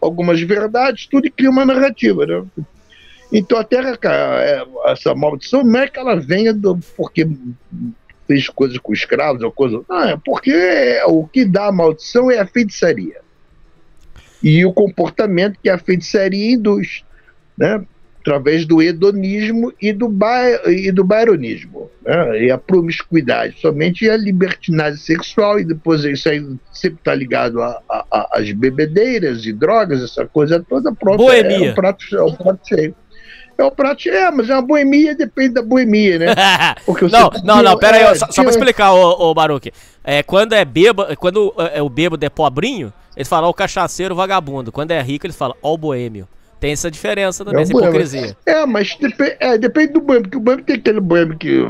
algumas verdades, tudo e cria uma narrativa, né? Então a Terra, é, essa maldição não é que ela venha do, porque fez coisas com escravos ou coisa. Não, é porque o que dá a maldição é a feitiçaria. E o comportamento que a feitiçaria induz, né? através do hedonismo e do, ba e do baronismo, né? e a promiscuidade, somente a libertinagem sexual, e depois isso aí sempre está ligado às bebedeiras e drogas, essa coisa toda, pronto, Boemia. é o prato, é o prato cheio. É o prato, é, mas é uma boemia, depende da boemia, né? [LAUGHS] Porque não, não, não, pera é, aí, só, só pra explicar, ô, ô Baruque. É, quando é bêbado, quando é, o bêbado é pobrinho, eles falam o cachaceiro vagabundo. Quando é rico, eles falam ó o boêmio. Tem essa diferença também, é essa hipocrisia. É, mas depende, é, depende do boêmio, porque o boêmio tem aquele boêmio que,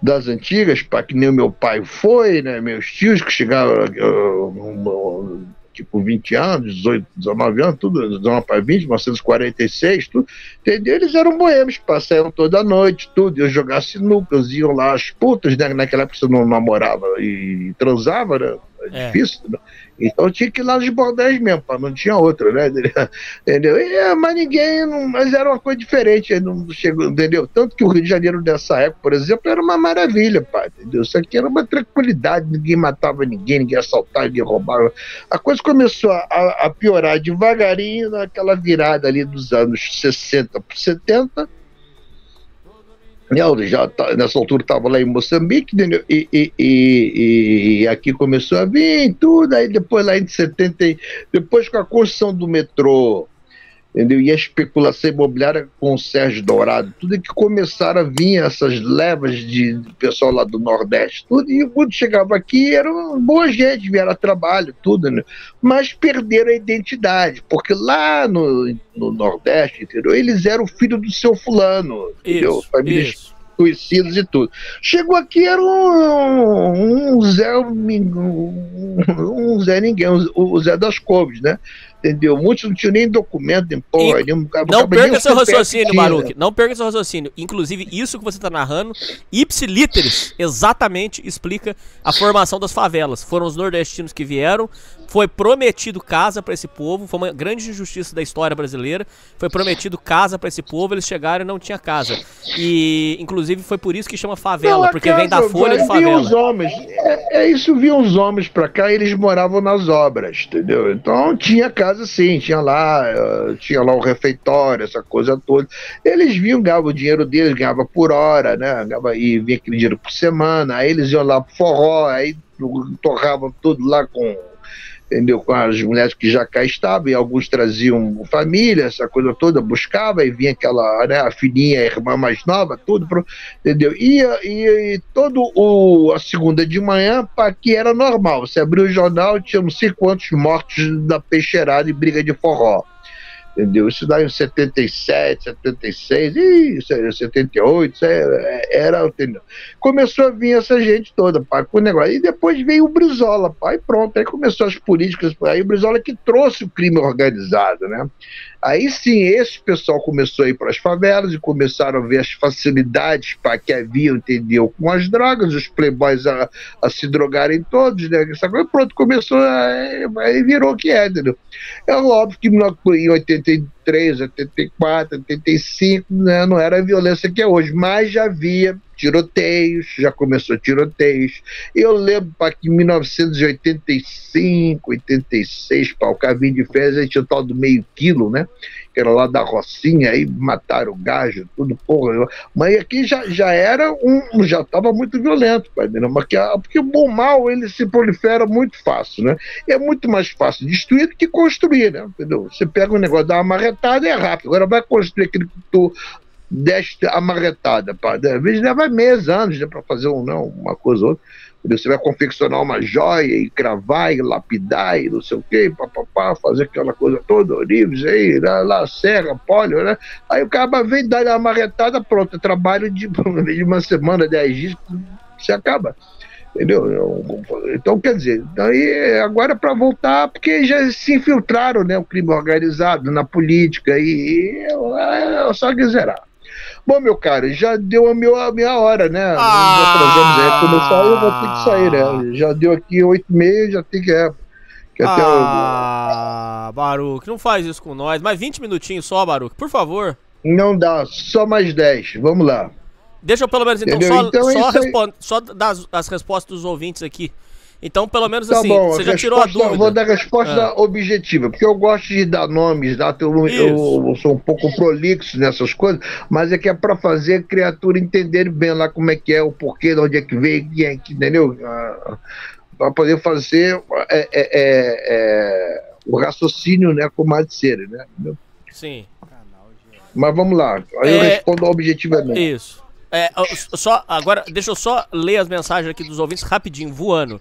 das antigas, pá, que nem o meu pai foi, né? Meus tios que chegaram uh, tipo 20 anos, 18, 19 anos, tudo, 19 para 20, 1946, tudo, entendeu? Eles eram boêmios, passavam toda noite, tudo, iam jogar sinuca, iam lá as putas, né? Naquela época você não namorava e transava, né? É, é. difícil. Né? Então tinha que ir lá nos bordéis mesmo, pá, não tinha outro, né? [LAUGHS] Entendeu? E, é, mas ninguém, não, mas era uma coisa diferente, não chegou, entendeu? Tanto que o Rio de Janeiro dessa época, por exemplo, era uma maravilha, pá, entendeu? Isso aqui era uma tranquilidade, ninguém matava ninguém, ninguém assaltava, ninguém roubava. A coisa começou a, a piorar devagarinho naquela virada ali dos anos 60 para 70 eu já tá, nessa altura estava lá em Moçambique e, e, e, e, aqui começou a vir tudo, aí depois lá em 70, depois com a construção do metrô, entendeu? E a especulação imobiliária com o Sérgio Dourado, tudo que começaram a vir essas levas de, de pessoal lá do Nordeste, tudo, e quando chegava aqui eram boa gente, vieram a trabalho, tudo, né? Mas perderam a identidade, porque lá no, no Nordeste, entendeu? Eles eram filho do seu fulano, entendeu? Isso, Famílias isso conhecidos e tudo. Chegou aqui, era um, um Zé, um, um Zé ninguém, o Zé das Couves, né? Entendeu? Muitos não tinham nem documento, nem porra. E, nem, não perca seu raciocínio, Baruque. Não perca seu raciocínio. Inclusive, isso que você está narrando, ipsiliteres, exatamente explica a formação das favelas. Foram os nordestinos que vieram, foi prometido casa para esse povo, foi uma grande injustiça da história brasileira. Foi prometido casa para esse povo, eles chegaram e não tinha casa. E, inclusive, foi por isso que chama favela, não, porque casa, vem da folha de favela. Os homens, é, é isso, vinham os homens para cá e eles moravam nas obras, entendeu? Então tinha casa casa, sim, tinha lá, uh, tinha lá o refeitório, essa coisa toda. Eles vinham, ganhavam o dinheiro deles, ganhava por hora, né? Ganhava, e vinha aquele dinheiro por semana, aí eles iam lá pro forró, aí torravam tudo lá com entendeu? Com as mulheres que já cá estavam, e alguns traziam família, essa coisa toda, buscava, e vinha aquela, né, a filhinha, a irmã mais nova, tudo, pro, entendeu? E, e, e todo o, a segunda de manhã, para que era normal, você abriu o jornal, tinha não sei quantos mortos da peixeirada e briga de forró entendeu? Isso daí em 77, 76, e 78, isso é, era, entendeu? Começou a vir essa gente toda, pai, com o negócio. E depois veio o Brizola, pai, pronto, aí começou as políticas, aí o Brizola que trouxe o crime organizado, né? Aí sim, esse pessoal começou a ir para as favelas e começaram a ver as facilidades para que haviam, entendeu? Com as drogas, os playboys a, a se drogarem todos, né? Essa coisa, pronto, começou, aí virou o que é, entendeu? É óbvio que em 83, 84, 85, né, não era a violência que é hoje, mas já havia tiroteios, já começou tiroteios. Eu lembro para que em 1985, 86, para o Cavinho de Fezes, a gente tinha o tal do meio quilo, né? Que era lá da Rocinha, aí mataram o gajo, tudo, porra. Mas aqui já, já era um, já estava muito violento, mas que, porque o bom mal ele se prolifera muito fácil, né? E é muito mais fácil destruir do que construir, né? Entendeu? Você pega um negócio, dá uma marretada e é rápido. Agora vai construir aquele que tu desta amarretada. Às vezes leva meses, anos né, para fazer um, não, uma coisa ou outra. Você vai confeccionar uma joia e cravar e lapidar e não sei o quê, papapá, fazer aquela coisa toda, orives aí, lá, lá serra, pólio, né? Aí o cara vem dar uma amarretada, pronto, é trabalho de, [LAUGHS] de uma semana, dez dias, se acaba. Entendeu? Então, quer dizer, daí agora para voltar, porque já se infiltraram né, o crime organizado na política e, e é só que zerar. Bom, meu cara, já deu a minha, a minha hora, né? Ah, já Começar, eu vou ter que sair, né? Já deu aqui oito e meia, já tem que. É, que até ah, o... Baruque, não faz isso com nós. Mais 20 minutinhos só, Baruque, por favor. Não dá, só mais 10. Vamos lá. Deixa eu pelo menos então Entendeu? só, então, só, só dar as respostas dos ouvintes aqui. Então, pelo menos tá assim, bom, você já tirou a dúvida. Vou dar a resposta ah. objetiva, porque eu gosto de dar nomes, tá? eu, eu, eu, sou um pouco prolixo nessas coisas, mas é que é para fazer a criatura entender bem lá como é que é, o porquê, de onde é que veio, quem é que, entendeu? Ah, para poder fazer é, é, é, é, o raciocínio né, como há de ser, né? Sim. Mas vamos lá, aí eu é, respondo objetivamente. Isso. É, só, agora, deixa eu só ler as mensagens aqui dos ouvintes rapidinho, voando.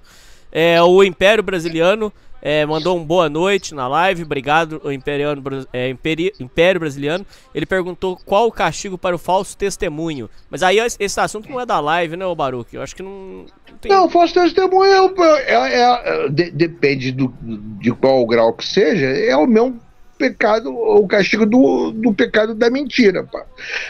É, o Império Brasiliano é, mandou um boa noite na live, obrigado, o Imperiano, é, Imperi, Império Brasiliano. Ele perguntou qual o castigo para o falso testemunho. Mas aí esse assunto não é da live, né, Baruque? Eu acho que não. Não, tem... não falso testemunho é, é, é, é de, depende do, de qual grau que seja, é o mesmo pecado, o castigo do, do pecado da mentira. Pá.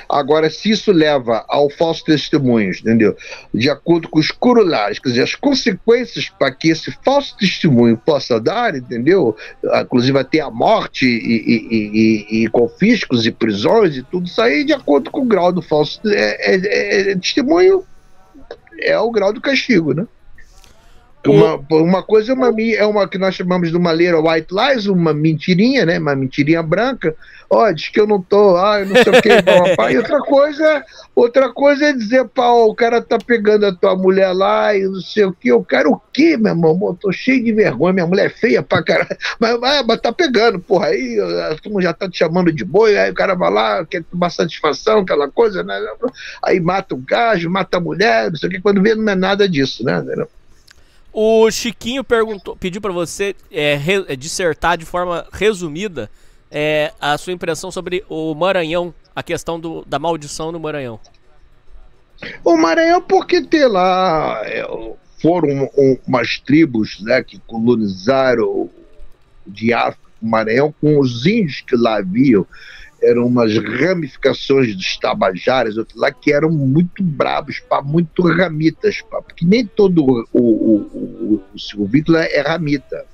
Agora, se isso leva ao falso testemunho, entendeu? De acordo com os corolários, quer dizer, as consequências para que esse falso testemunho possa dar, entendeu? Inclusive até a morte e, e, e, e, confiscos e prisões e tudo isso aí, de acordo com o grau do falso é, é, é, testemunho, é o grau do castigo, né? Uma, uma coisa é uma, é uma que nós chamamos de uma leira white lies, uma mentirinha, né? Uma mentirinha branca. Ó, oh, diz que eu não tô, ah, eu não sei o que, e outra coisa, outra coisa é dizer, pau, o cara tá pegando a tua mulher lá e não sei o que. Eu quero o quê, meu irmão? Eu tô cheio de vergonha, minha mulher é feia pra caralho. Mas, mas, mas tá pegando, porra, aí a turma já tá te chamando de boi, aí o cara vai lá, quer tomar satisfação, aquela coisa, né? Aí mata o gajo, mata a mulher, não sei o que, quando vê não é nada disso, né? O Chiquinho perguntou, pediu para você é, re, é, dissertar de forma resumida é, a sua impressão sobre o Maranhão, a questão do, da maldição no Maranhão. O Maranhão, porque tem lá é, foram um, umas tribos né, que colonizaram de África, o Maranhão, com os índios que lá haviam eram umas ramificações dos tabajaras lá que eram muito bravos, pá, muito ramitas, pá, porque nem todo o, o, o, o é ramita.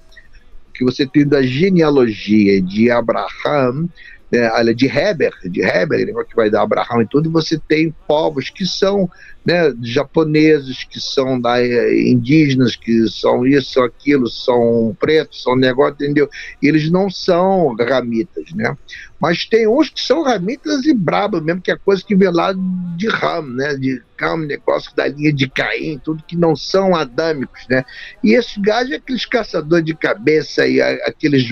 Que você tem da genealogia de Abraham, né, de Heber, de Heber, que vai dar Abraão e tudo, você tem povos que são né, japoneses, que são da, eh, indígenas, que são isso, aquilo, são pretos, são negócio, entendeu? E eles não são ramitas, né? Mas tem uns que são ramitas e brabos mesmo, que é coisa que vem lá de Ram, né? De Ram, negócio da linha de Caim, tudo que não são adâmicos, né? E esses gajos, aqueles caçadores de cabeça e aqueles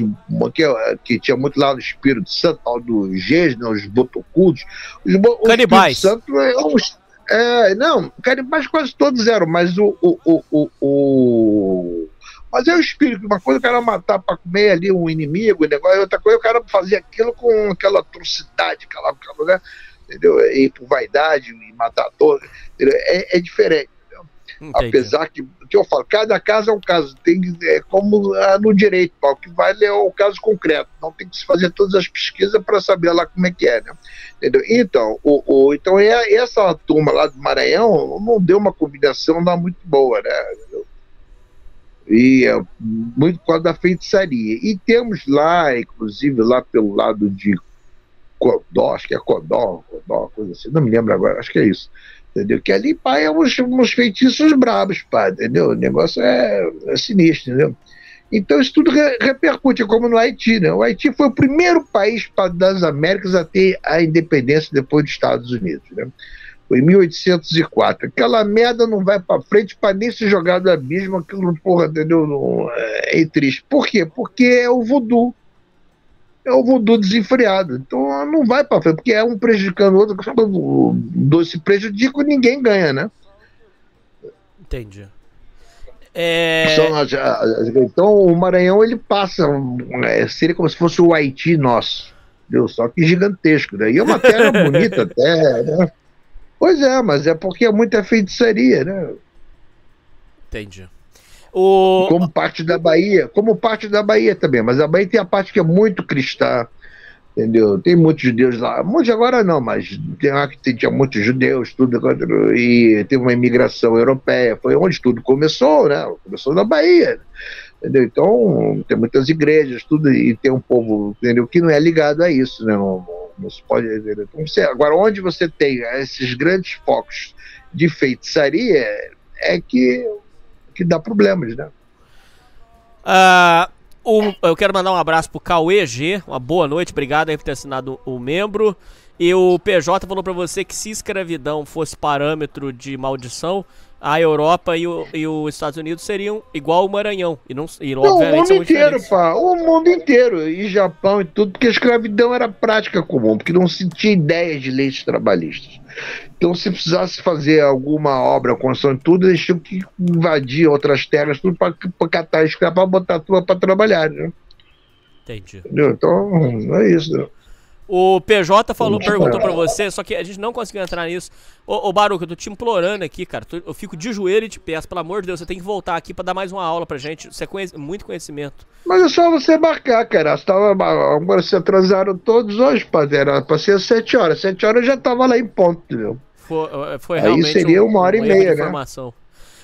que, que tinha muito lá no Espírito Santo, tal do Gês, né? Os botocudos. Os, Canibais. Santo é uns é, não, canibais quase todos eram, mas o, o, o, o, o... Mas é o espírito, uma coisa o cara matar para comer ali um inimigo, negócio, outra coisa o cara fazer aquilo com aquela atrocidade, aquela, aquela né? entendeu? E por vaidade, e matar todo, é, é diferente. Entendi. Apesar que, que eu falo, cada caso é um caso, tem é como ah, no direito, o que vale é o caso concreto, não tem que se fazer todas as pesquisas para saber lá como é que é, né? Entendeu? Então, o, o, então é, essa turma lá do Maranhão não deu uma combinação lá muito boa, né? E é muito por causa da feitiçaria. E temos lá, inclusive, lá pelo lado de Codó, acho que é Codó, Codó, coisa assim, não me lembro agora, acho que é isso entendeu? Que ali, pá, é uns, uns feitiços brabos, entendeu? O negócio é, é sinistro, entendeu? Então isso tudo re repercute, como no Haiti, né? O Haiti foi o primeiro país das Américas a ter a independência depois dos Estados Unidos, né? Foi em 1804. Aquela merda não vai para frente para nem se jogar do abismo, aquilo, porra, entendeu? Não, é, é triste. Por quê? Porque é o voodoo é o voodoo desenfreado. Então não vai para frente, porque é um prejudicando o outro. Doce prejudica e ninguém ganha, né? Entendi. É... Então o Maranhão ele passa, é, seria como se fosse o Haiti nosso, entendeu? só que gigantesco. Né? E é uma terra bonita [LAUGHS] até, né? Pois é, mas é porque é muita feitiçaria, né? Entendi. O... Como parte da Bahia, como parte da Bahia também, mas a Bahia tem a parte que é muito cristã, entendeu? Tem muitos judeus lá, muitos agora não, mas tem lá que tinha muitos judeus, tudo, e teve uma imigração europeia, foi onde tudo começou, né? Começou na Bahia, entendeu? Então, tem muitas igrejas, tudo, e tem um povo, entendeu? Que não é ligado a isso, né? Não, se pode dizer. Então, você, agora, onde você tem esses grandes focos de feitiçaria, é que que dá problemas, né? Uh, eu quero mandar um abraço pro Cauê G, uma boa noite, obrigado aí por ter assinado o membro. E o PJ falou para você que se escravidão fosse parâmetro de maldição, a Europa e, o, e os Estados Unidos seriam igual o Maranhão. E não, e, não o mundo inteiro, pá. O mundo inteiro. E Japão e tudo, porque a escravidão era prática comum, porque não se tinha ideias de leis trabalhistas. Então, se precisasse fazer alguma obra, construção tudo, eles tinham que invadir outras terras, tudo para catar escravo, para botar a tua para trabalhar, né? Entendi. Entendeu? Então, é isso. Né? O PJ falou, perguntou pra você, só que a gente não conseguiu entrar nisso. Ô, ô Baruco, eu tô te implorando aqui, cara. Eu fico de joelho e te peço, pelo amor de Deus, você tem que voltar aqui pra dar mais uma aula pra gente. Você conhece muito conhecimento. Mas é só você marcar, cara. Você tava, agora se atrasaram todos hoje, padre. Era pra ser às 7 horas. 7 horas eu já tava lá em ponto, entendeu? Foi, foi realmente Aí seria uma hora um, e meia, né? Informação.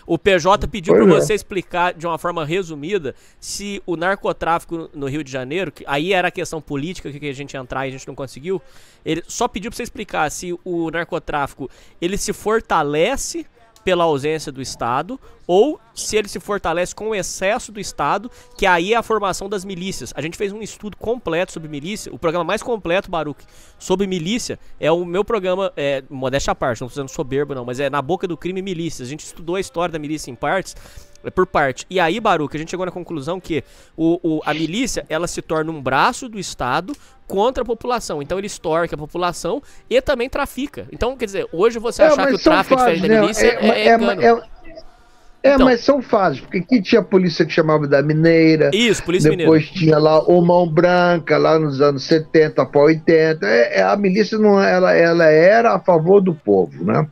O PJ pediu para é. você explicar de uma forma resumida se o narcotráfico no Rio de Janeiro, que aí era a questão política que a gente ia entrar e a gente não conseguiu, ele só pediu para você explicar se o narcotráfico ele se fortalece pela ausência do Estado, ou se ele se fortalece com o excesso do Estado, que aí é a formação das milícias. A gente fez um estudo completo sobre milícia, o programa mais completo, Baruch, sobre milícia, é o meu programa, é, modéstia à parte, não estou sendo soberbo não, mas é Na Boca do Crime Milícias. A gente estudou a história da milícia em partes, por parte. E aí, Baruch, a gente chegou na conclusão que o, o, a milícia, ela se torna um braço do Estado contra a população. Então ele extorque a população e também trafica. Então, quer dizer, hoje você é, achar que o tráfico fases, é diferente né? da milícia é, é, é, é, é então, mas são fases, porque aqui tinha a polícia que chamava da Mineira. Isso, polícia depois mineira. tinha lá o Mão Branca, lá nos anos 70 para 80. É, a milícia não, ela, ela era a favor do povo, né?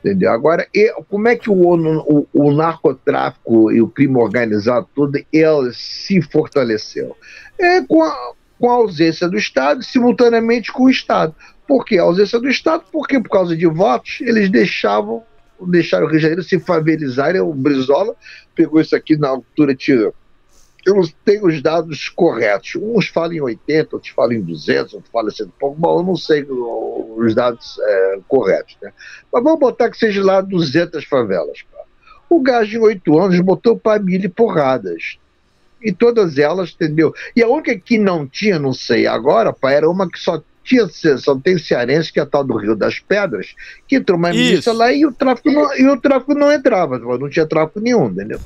Entendeu? Agora, e, como é que o, o, o, narcotráfico e o crime organizado tudo ele se fortaleceu? É com a, com a ausência do Estado, simultaneamente com o Estado. Por que a ausência do Estado? Porque por causa de votos, eles deixavam, deixaram o Rio de Janeiro se favelizar. O Brizola pegou isso aqui na altura, tira. Eu não tenho os dados corretos. Uns falam em 80, outros falam em 200, outros falam em pouco. Bom, eu não sei os dados é, corretos. Né? Mas vamos botar que seja lá 200 favelas. Pá. O gás em oito anos botou para mil e porradas e todas elas, entendeu? E a única que não tinha, não sei agora, pá, era uma que só tinha, só tem cearense, que é a tal do Rio das Pedras, que entrou uma milícia lá e o tráfico não, e o tráfico não entrava, não tinha tráfico nenhum, entendeu?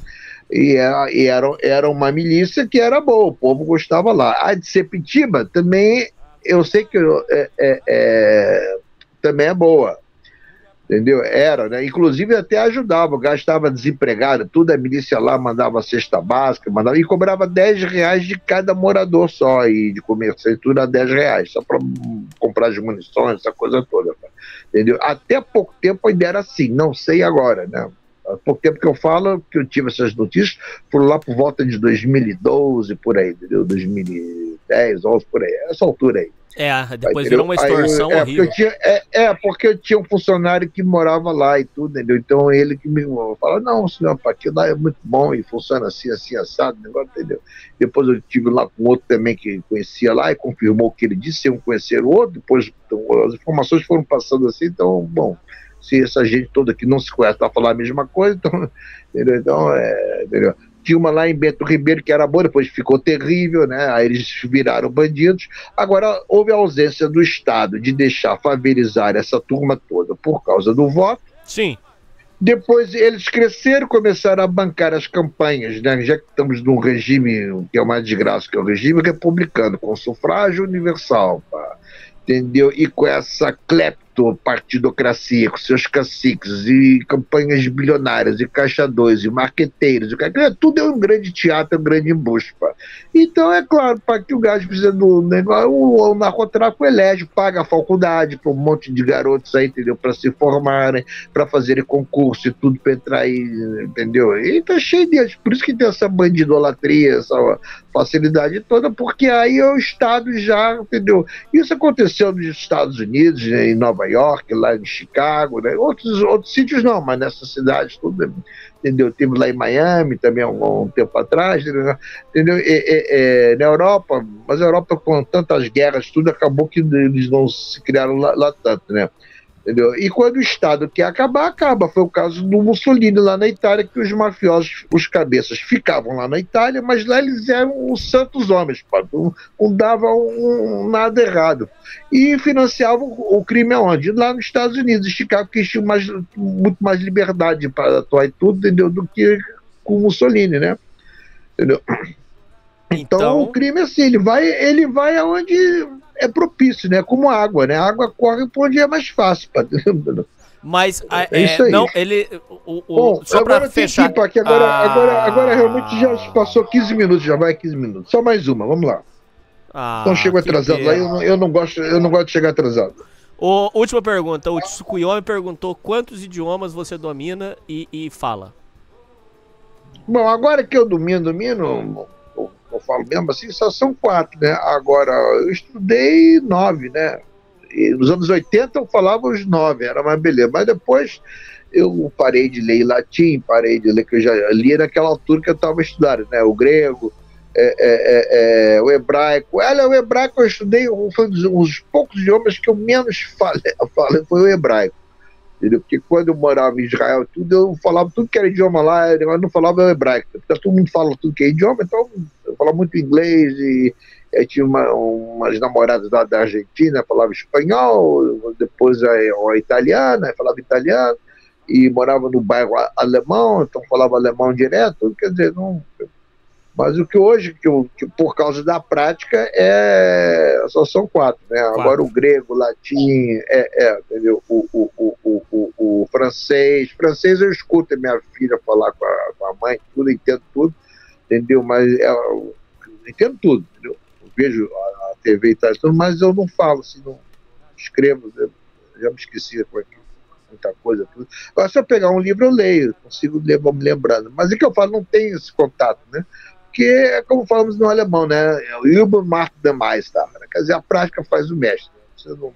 E, é, e era, era uma milícia que era boa, o povo gostava lá. A de Sepitiba também, eu sei que é, é, é, também é boa, entendeu? Era, né? Inclusive até ajudava, gastava desempregado, tudo a milícia lá mandava cesta básica, mandava, e cobrava 10 reais de cada morador só, e de comerciante tudo a 10 reais, só para comprar as munições, essa coisa toda, entendeu? Até pouco tempo ainda era assim, não sei agora, né? Há pouco tempo que eu falo que eu tive essas notícias, foram lá por volta de 2012, por aí, entendeu? 2010, 11, por aí, essa altura aí. É, depois virou uma extorsão aí, é, horrível. Porque tinha, é, é, porque eu tinha um funcionário que morava lá e tudo, entendeu? Então ele que me falou, não, senhor, aquilo lá é muito bom e funciona assim, assim, assado, negócio, entendeu? Depois eu tive lá com outro também que conhecia lá e confirmou o que ele disse, um conhecer o outro, depois então, as informações foram passando assim, então, bom, se essa gente toda que não se conhece está falando a mesma coisa, então, [LAUGHS] entendeu? Então, é, entendeu? Tinha uma lá em Bento Ribeiro que era boa, depois ficou terrível, né? Aí eles viraram bandidos. Agora, houve a ausência do Estado de deixar favelizar essa turma toda por causa do voto. Sim. Depois eles cresceram, começaram a bancar as campanhas, né? já que estamos num regime que é uma desgraça, que é o regime republicano, com sufrágio universal, pá, entendeu? E com essa partidocracia, com seus caciques e campanhas bilionárias e caixadores e marqueteiros, tudo é um grande teatro, um grande embuste. Então, é claro, para que o gás precisa do negócio, o, o narcotráfico elege, paga a faculdade para um monte de garotos aí, entendeu? Para se formarem, para fazerem concurso e tudo para entrar aí, entendeu? E tá cheio deles. Por isso que tem essa bandidolatria, essa facilidade toda, porque aí é o Estado já, entendeu? Isso aconteceu nos Estados Unidos, em Nova Nova York, lá em Chicago, né? outros, outros sítios não, mas nessas cidades tudo, entendeu? Teve lá em Miami também há um, um tempo atrás, entendeu? E, e, e, na Europa, mas a Europa com tantas guerras, tudo acabou que eles não se criaram lá, lá tanto, né? Entendeu? E quando o Estado quer acabar, acaba. Foi o caso do Mussolini lá na Itália, que os mafiosos, os cabeças, ficavam lá na Itália, mas lá eles eram os santos homens, não, não davam um, nada errado. E financiavam o crime aonde? Lá nos Estados Unidos, Chicago, que tinha mais, muito mais liberdade para atuar e tudo, entendeu? Do que com o Mussolini, né? Entendeu? Então, então, o crime é assim, ele vai, ele vai aonde é propício, né? Como água, né? A água corre por onde é mais fácil. [LAUGHS] Pra... Mas é, é isso aí. não, ele. O, o, Bom, só agora fechar. Que aqui, agora, agora, agora realmente já passou 15 minutos, já vai 15 minutos. Só mais uma, vamos lá. Ah, então chego atrasado lá, eu, eu, não gosto, eu não gosto de chegar atrasado. O, última pergunta, o Tsukuyomi perguntou quantos idiomas você domina e, e fala? Bom, agora que eu domino, domino, falo mesmo assim, só são quatro, né? Agora, eu estudei nove, né? E nos anos 80 eu falava os nove, era mais beleza. Mas depois eu parei de ler latim, parei de ler, que eu já lia naquela altura que eu estava estudando, né? O grego, é, é, é, o hebraico. Olha, o hebraico eu estudei, foi um dos poucos idiomas que eu menos [LAUGHS] falei, falei foi o hebraico. Entendeu? Porque quando eu morava em Israel, tudo, eu falava tudo que era idioma lá, eu não falava hebraico. Porque todo mundo fala tudo que é idioma, então eu falava muito inglês e eu tinha uma, umas namoradas lá da Argentina, falava espanhol, depois a, a italiana, falava italiano, e morava no bairro alemão, então falava alemão direto, quer dizer, não. Mas o que hoje, que, que por causa da prática, é só são quatro, né? Quatro. Agora o grego, o latim, é, é entendeu? O, o, o, o, o, francês. Francês eu escuto a minha filha falar com a, com a mãe, tudo, entendo tudo, entendeu? Mas é, eu entendo tudo, entendeu? vejo a, TV e tal, mas eu não falo, assim, não escrevo, já me esqueci como é que muita coisa. Tudo. Agora, se eu pegar um livro, eu leio, consigo ler, vou me lembrando. Mas o que eu falo, não tem esse contato, né? Porque é como falamos no alemão, né? É o Über macht demais, tá? Quer dizer, a prática faz o mestre. Não.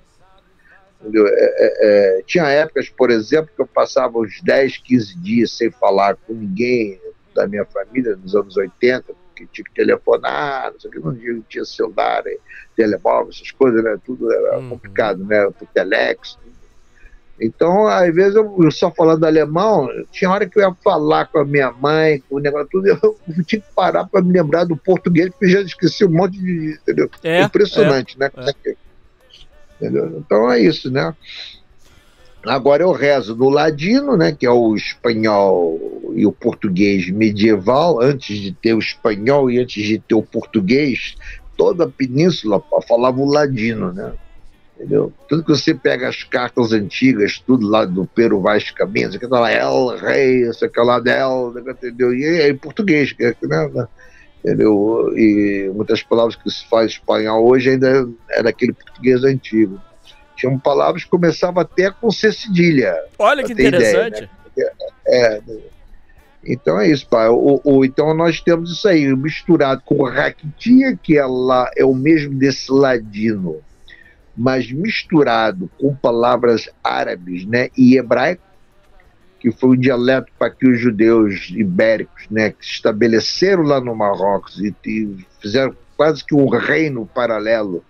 É, é, é, tinha épocas, por exemplo, que eu passava uns 10, 15 dias sem falar com ninguém da minha família, nos anos 80, que tinha que telefonar, não sei o que, não tinha celular, telemóvel, essas coisas, né? Tudo era uhum. complicado, né? Por telex. Então, às vezes, eu, só falando alemão, tinha hora que eu ia falar com a minha mãe, com o negócio tudo, eu, tinha que parar para me lembrar do português, porque já esqueci um monte de. Entendeu? É, Impressionante, é, né? É. Entendeu? Então é isso, né? Agora eu rezo no ladino, né, que é o espanhol e o português medieval, antes de ter o espanhol e antes de ter o português, toda a península falava o ladino, né? Entendeu? Tudo que você pega as cartas antigas, tudo lá do Pero Vaz Caminhos, aquilo lá, El Rei, aquilo lá, Del, entendeu? E é em português, né? Entendeu? E muitas palavras que se faz espanhol hoje ainda é daquele português antigo. Tinham palavras que começavam até com C cedilha. Olha que interessante. Ideia, né? é, então é isso, pai. O, o, então nós temos isso aí, misturado com o Raquitia, que ela é o mesmo desse ladino, mas misturado com palavras árabes né, e hebraico, que foi um dialeto para que os judeus ibéricos né, que se estabeleceram lá no Marrocos e, e fizeram quase que um reino paralelo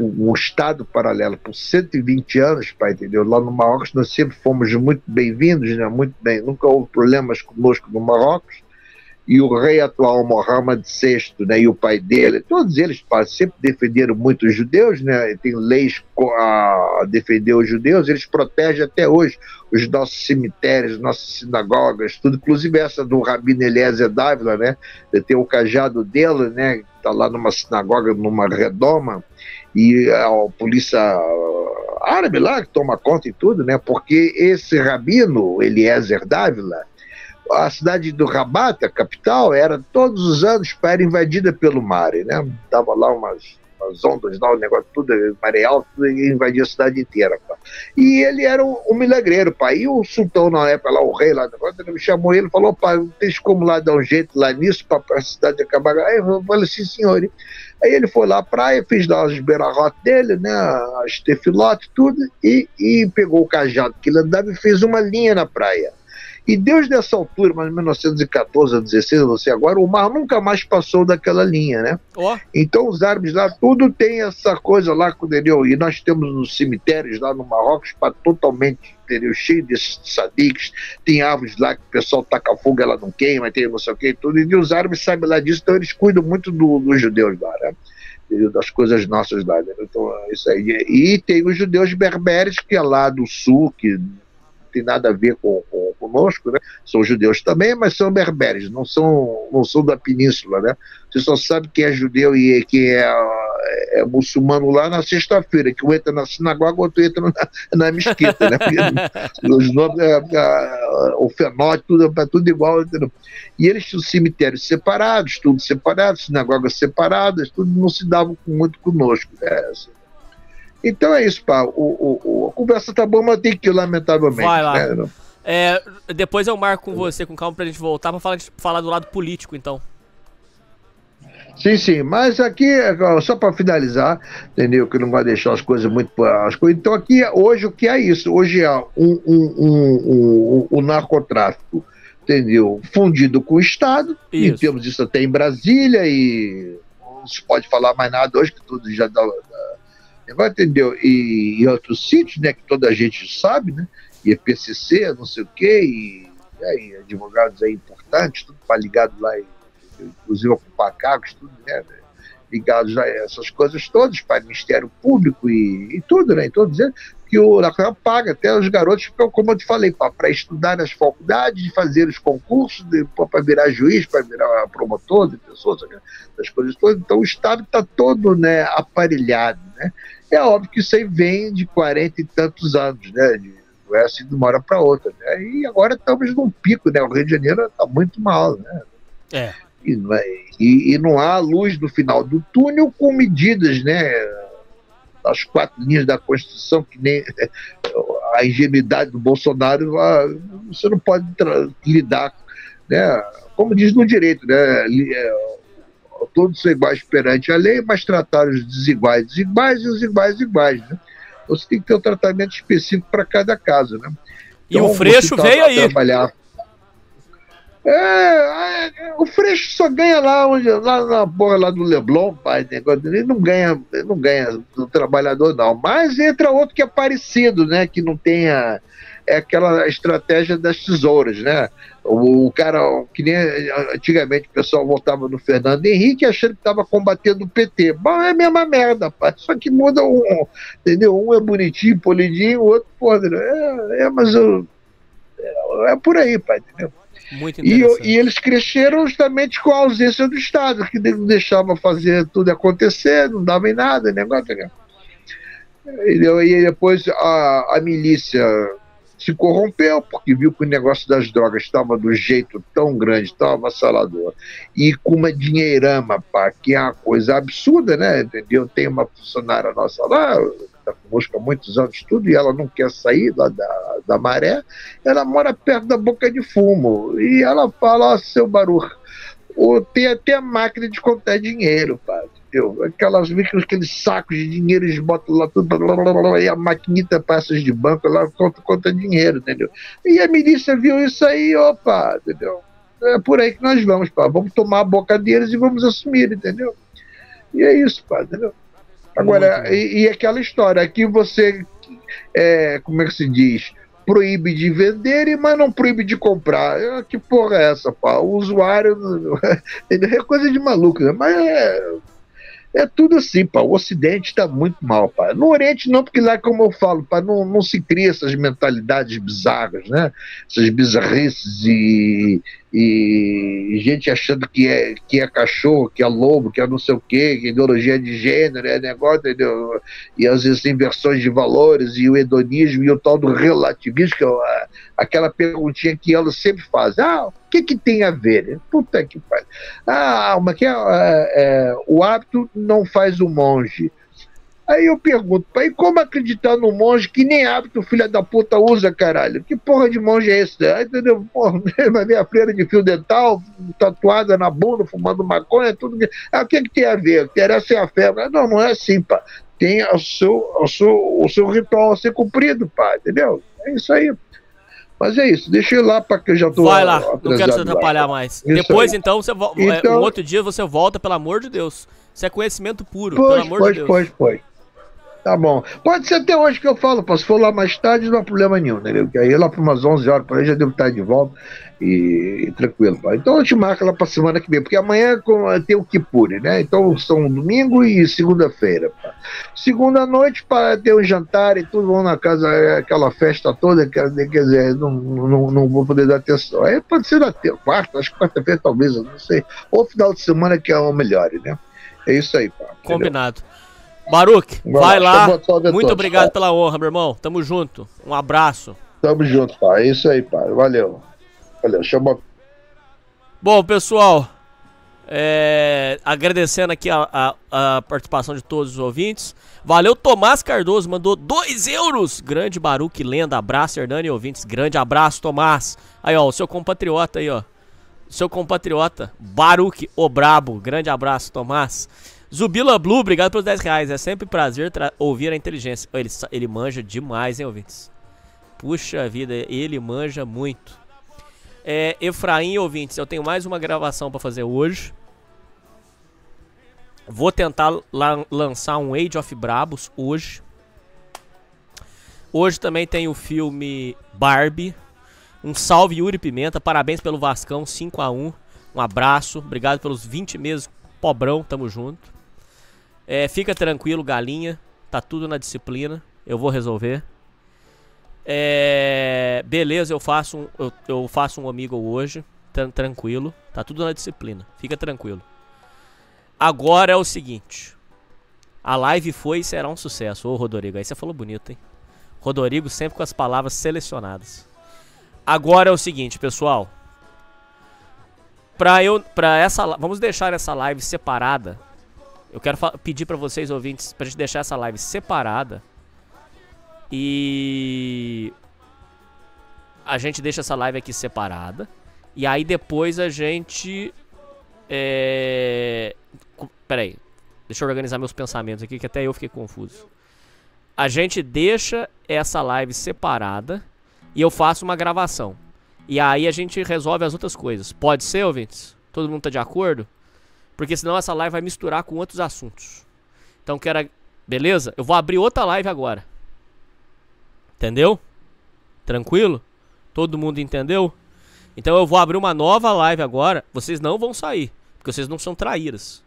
um estado paralelo por 120 anos, pai, entendeu? Lá no Marrocos nós sempre fomos muito bem-vindos, né? Muito bem, nunca houve problemas conosco no Marrocos. E o rei atual Mohammed VI, né, e o pai dele, todos eles sempre defenderam muito os judeus, né? Tem leis a defender os judeus, eles protegem até hoje os nossos cemitérios, nossas sinagogas, tudo, inclusive essa do Rabino Eliezer Dávila, né? Tem o cajado dele, né? Está lá numa sinagoga, numa redoma, e a polícia árabe lá que toma conta e tudo, né? Porque esse rabino, Eliezer Dávila, a cidade do Rabat, a capital, era todos os anos para invadida pelo mar, né? Tava lá umas, umas ondas lá, o negócio tudo, maré e invadia a cidade inteira. Pá. E ele era um, um, milagreiro, pai. E o sultão na época lá, o rei lá, ele me chamou ele falou, pai, não tem como lá dar um jeito lá nisso para a cidade acabar. Aí eu falei assim, senhor, Aí ele foi lá à praia, fez lá as beirarotes dele, né, as tefilotes, tudo, e, e pegou o cajado que ele andava e fez uma linha na praia. E desde essa altura, mais 1914 a 16, não sei agora, o mar nunca mais passou daquela linha, né? Oh. Então os árabes lá, tudo tem essa coisa lá, entendeu? E nós temos nos cemitérios lá no Marrocos para totalmente, entendeu? Cheio desses sadiques, tem árvores lá que o pessoal taca fogo, ela não queima, tem não sei o que, tudo. E os árabes sabem lá disso, então eles cuidam muito do, dos judeus lá, né? das coisas nossas lá. Né? Então, isso aí. E tem os judeus berberes, que é lá do sul, que tem nada a ver com, com, conosco, né? São judeus também, mas são berberes, não são, não são da península, né? Você só sabe quem é judeu e quem é, é, muçulmano lá na sexta-feira, que um entra na sinagoga, outro entra na, na mesquita, né? [LAUGHS] os nomes, é, é, o fenótipo, tudo, é tudo igual, entendeu? E eles tinham cemitérios separados, tudo separado, sinagogas separadas, tudo não se dava muito conosco, né? Então é isso, pá. O, o, o, a conversa tá boa, mas tem que ir, lamentavelmente. Vai lá. Né? É, depois eu marco com você, com calma, pra gente voltar pra falar, falar do lado político, então. Sim, sim, mas aqui, só para finalizar, entendeu? Que não vai deixar as coisas muito. As coisas, então, aqui, hoje, o que é isso? Hoje é um, um, um, um, um narcotráfico, entendeu? Fundido com o Estado, isso. e temos isso até em Brasília, e não se pode falar mais nada hoje, que tudo já dá. dá entendeu? E, e outros sítios, né, que toda a gente sabe, né? E é PCC, não sei o quê, e, e advogados aí importantes, tudo para ligado lá em inclusive ocupar cargos, tudo, né, ligados a essas coisas todas, para Ministério Público e, e tudo, né? Então, dizendo que o Lacroix paga até os garotos, como eu te falei, para estudar nas faculdades, fazer os concursos, para virar juiz, para virar promotor de pessoas, as coisas todas. Então, o Estado está todo né, aparelhado, né? É óbvio que isso aí vem de 40 e tantos anos, né? De, não é assim de uma hora para outra. Né? E agora estamos num pico, né? O Rio de Janeiro está muito mal, né? É. E, e, e, não há luz no final do túnel com medidas, né? As quatro linhas da Constituição, que nem a ingenuidade do Bolsonaro, você não pode lidar, né? Como diz no direito, né? É, todos são iguais perante a lei, mas tratar os desiguais desiguais e os iguais iguais, né? Então, você tem que ter um tratamento específico para cada caso, né? Então, e o Freixo veio aí. Trabalhar é, é, o Freixo só ganha lá, onde, lá na porra lá do Leblon, pai, ele não ganha, ele não ganha do trabalhador, não. Mas entra outro que é parecido, né? Que não tenha é aquela estratégia das tesouras, né? O, o, cara, que nem antigamente o pessoal voltava no Fernando Henrique achando que estava combatendo o PT. Bom, é a mesma merda, pai. Só que muda um, entendeu? Um é bonitinho, polidinho, o outro, podre. É, é mas eu, é, é por aí, pai, entendeu? Muito e, e, eles cresceram justamente com a ausência do Estado, que não deixava fazer tudo acontecer, não dava em nada, negócio. Né? E depois a, a milícia se corrompeu, porque viu que o negócio das drogas estava do jeito tão grande, tão avassalador, e com uma dinheirama, pá, que é uma coisa absurda, né? Entendeu? Tem uma funcionária nossa lá, está conosco há muitos anos, tudo, e ela não quer sair lá da, da maré, ela mora perto da boca de fumo. E ela fala, ó, oh, seu Baru, tem até a máquina de contar dinheiro, padre. Aquelas aqueles sacos de dinheiro, eles botam lá tudo, blá, blá, blá, e a maquinita passa de banco, ela conta, conta dinheiro, entendeu? E a milícia viu isso aí, opa, entendeu? É por aí que nós vamos, pá. Vamos tomar a boca deles e vamos assumir, entendeu? E é isso, pá, entendeu? Agora, e, e, aquela história, que você, é, como é que se diz, proíbe de vender, mas não proíbe de comprar. Que porra é essa, pá? O usuário [LAUGHS] é coisa de maluco, né? mas é é tudo assim, pá. O Ocidente está muito mal, pá. No Oriente não, porque lá, como eu falo, pá, não, não se cria essas mentalidades bizarras, né? Essas bizarrices e, e gente achando que é, que é cachorro, que é lobo, que é não sei o quê, que ideologia de gênero, é negócio, entendeu? E vezes inversões de valores e o hedonismo e o tal do relativismo, que é aquela perguntinha que elas sempre fazem. Ah, o que, que tem a ver? Puta que pariu. Ah, mas que é, é, é, o hábito não faz o monge. Aí eu pergunto, pai, como acreditar no monge que nem hábito filha da puta usa, caralho? Que porra de monge é esse? Aí, entendeu? Porra, vai ver a freira de fio dental, tatuada na bunda, fumando maconha, tudo. Ah, o que, que tem a ver? Interessa é a fé. Não, não é assim, pá. Tem o seu, o seu, o seu ritual a ser cumprido, pá, entendeu? É isso aí. Mas é isso, deixa eu ir lá para que eu já tô. Vai lá, não quero te atrapalhar lá. mais. Isso Depois, aí. então, você então, um outro dia você volta, pelo amor de Deus. Isso é conhecimento puro, pois, pelo amor pois, de Deus. Pois, pois, Tá bom. Pode ser até hoje que eu falo, posso for lá mais tarde, não há problema nenhum, né? Porque aí lá para umas 11 horas por aí já devo estar de volta e, e tranquilo. Pá. Então eu te marco lá para semana que vem, porque amanhã tem o Kipuri, né? Então são domingo e segunda-feira. Segunda noite para ter um jantar e tudo, vão na casa, é, aquela festa toda, quer, dizer, não, não, não vou poder dar atenção. Aí pode ser na quarta, acho que quarta-feira talvez, não sei. Ou final de semana que é o melhor, né? É isso aí, pá. Combinado. Baruque, vai lá. Muito obrigado pela honra, meu irmão. Tamo junto. Um abraço. Tamo junto, pai. É isso aí, pai. Valeu. Valeu. Chama. Bom, pessoal. É, agradecendo aqui a, a, a, participação de todos os ouvintes. Valeu, Tomás Cardoso, mandou 2 euros. Grande Baruque, lenda. Abraço, Hernani ouvintes. Grande abraço, Tomás. Aí, ó, o seu compatriota aí, ó. Seu compatriota, Baruque, o Brabo. Grande abraço, Tomás. Zubila Blue, obrigado pelos 10 reais. É sempre prazer ouvir a inteligência. Ele, ele manja demais, hein, ouvintes? Puxa vida, ele manja muito. É, Efraim, ouvintes, eu tenho mais uma gravação para fazer hoje. Vou tentar la lançar um Age of Brabos hoje. Hoje também tem o filme Barbie. Um salve Yuri Pimenta, parabéns pelo Vascão 5 a 1 Um abraço, obrigado pelos 20 meses, pobrão, tamo junto. É, fica tranquilo, galinha. Tá tudo na disciplina. Eu vou resolver. É, beleza, eu faço um, eu, eu faço um amigo hoje. tranquilo. Tá tudo na disciplina. Fica tranquilo. Agora é o seguinte. A live foi e será um sucesso. Ô, Rodrigo, aí você falou bonito, hein? Rodrigo sempre com as palavras selecionadas. Agora é o seguinte, pessoal. Pra eu, pra essa, vamos deixar essa live separada eu quero pedir para vocês, ouvintes, pra gente deixar essa live separada. E. A gente deixa essa live aqui separada. E aí depois a gente. É. Peraí. Deixa eu organizar meus pensamentos aqui, que até eu fiquei confuso. A gente deixa essa live separada e eu faço uma gravação. E aí a gente resolve as outras coisas. Pode ser, ouvintes? Todo mundo tá de acordo? Porque senão essa live vai misturar com outros assuntos. Então quero. Beleza? Eu vou abrir outra live agora. Entendeu? Tranquilo? Todo mundo entendeu? Então eu vou abrir uma nova live agora. Vocês não vão sair. Porque vocês não são traíras.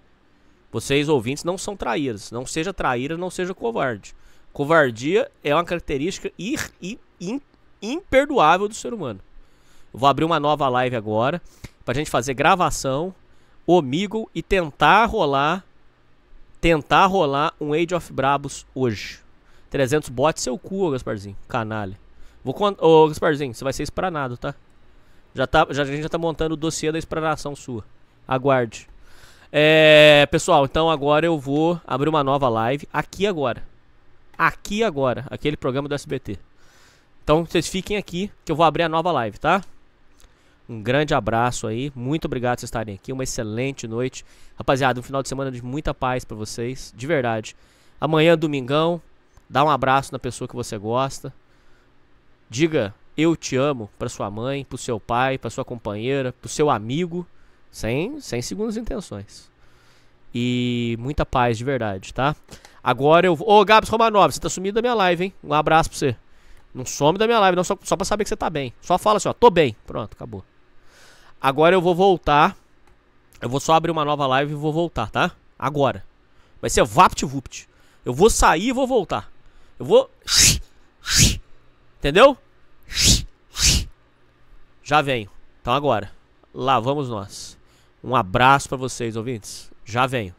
Vocês ouvintes não são traíras. Não seja traíra, não seja covarde. Covardia é uma característica ir, ir, in, imperdoável do ser humano. Eu vou abrir uma nova live agora. Pra gente fazer gravação o Meagle e tentar rolar tentar rolar um Age of Brabos hoje. 300 bots seu cu, Gasparzinho, canalha. Vou Ô, Gasparzinho, você vai ser espranado, tá? Já tá, já a gente já tá montando o dossiê da espranação sua. Aguarde. É, pessoal, então agora eu vou abrir uma nova live aqui agora. Aqui agora, aquele programa do SBT. Então vocês fiquem aqui que eu vou abrir a nova live, tá? Um grande abraço aí. Muito obrigado por vocês estarem aqui. Uma excelente noite. Rapaziada, um final de semana de muita paz para vocês. De verdade. Amanhã, domingão. Dá um abraço na pessoa que você gosta. Diga eu te amo para sua mãe, para seu pai, para sua companheira, para seu amigo. Sem, sem segundas intenções. E muita paz de verdade, tá? Agora eu vou. Ô, Gabs Romanov, você tá sumido da minha live, hein? Um abraço pra você. Não some da minha live, não, só, só pra saber que você tá bem. Só fala assim, ó, tô bem. Pronto, acabou. Agora eu vou voltar. Eu vou só abrir uma nova live e vou voltar, tá? Agora. Vai ser VaptVupt. Eu vou sair e vou voltar. Eu vou. Entendeu? Já venho. Então agora. Lá vamos nós. Um abraço para vocês, ouvintes. Já venho.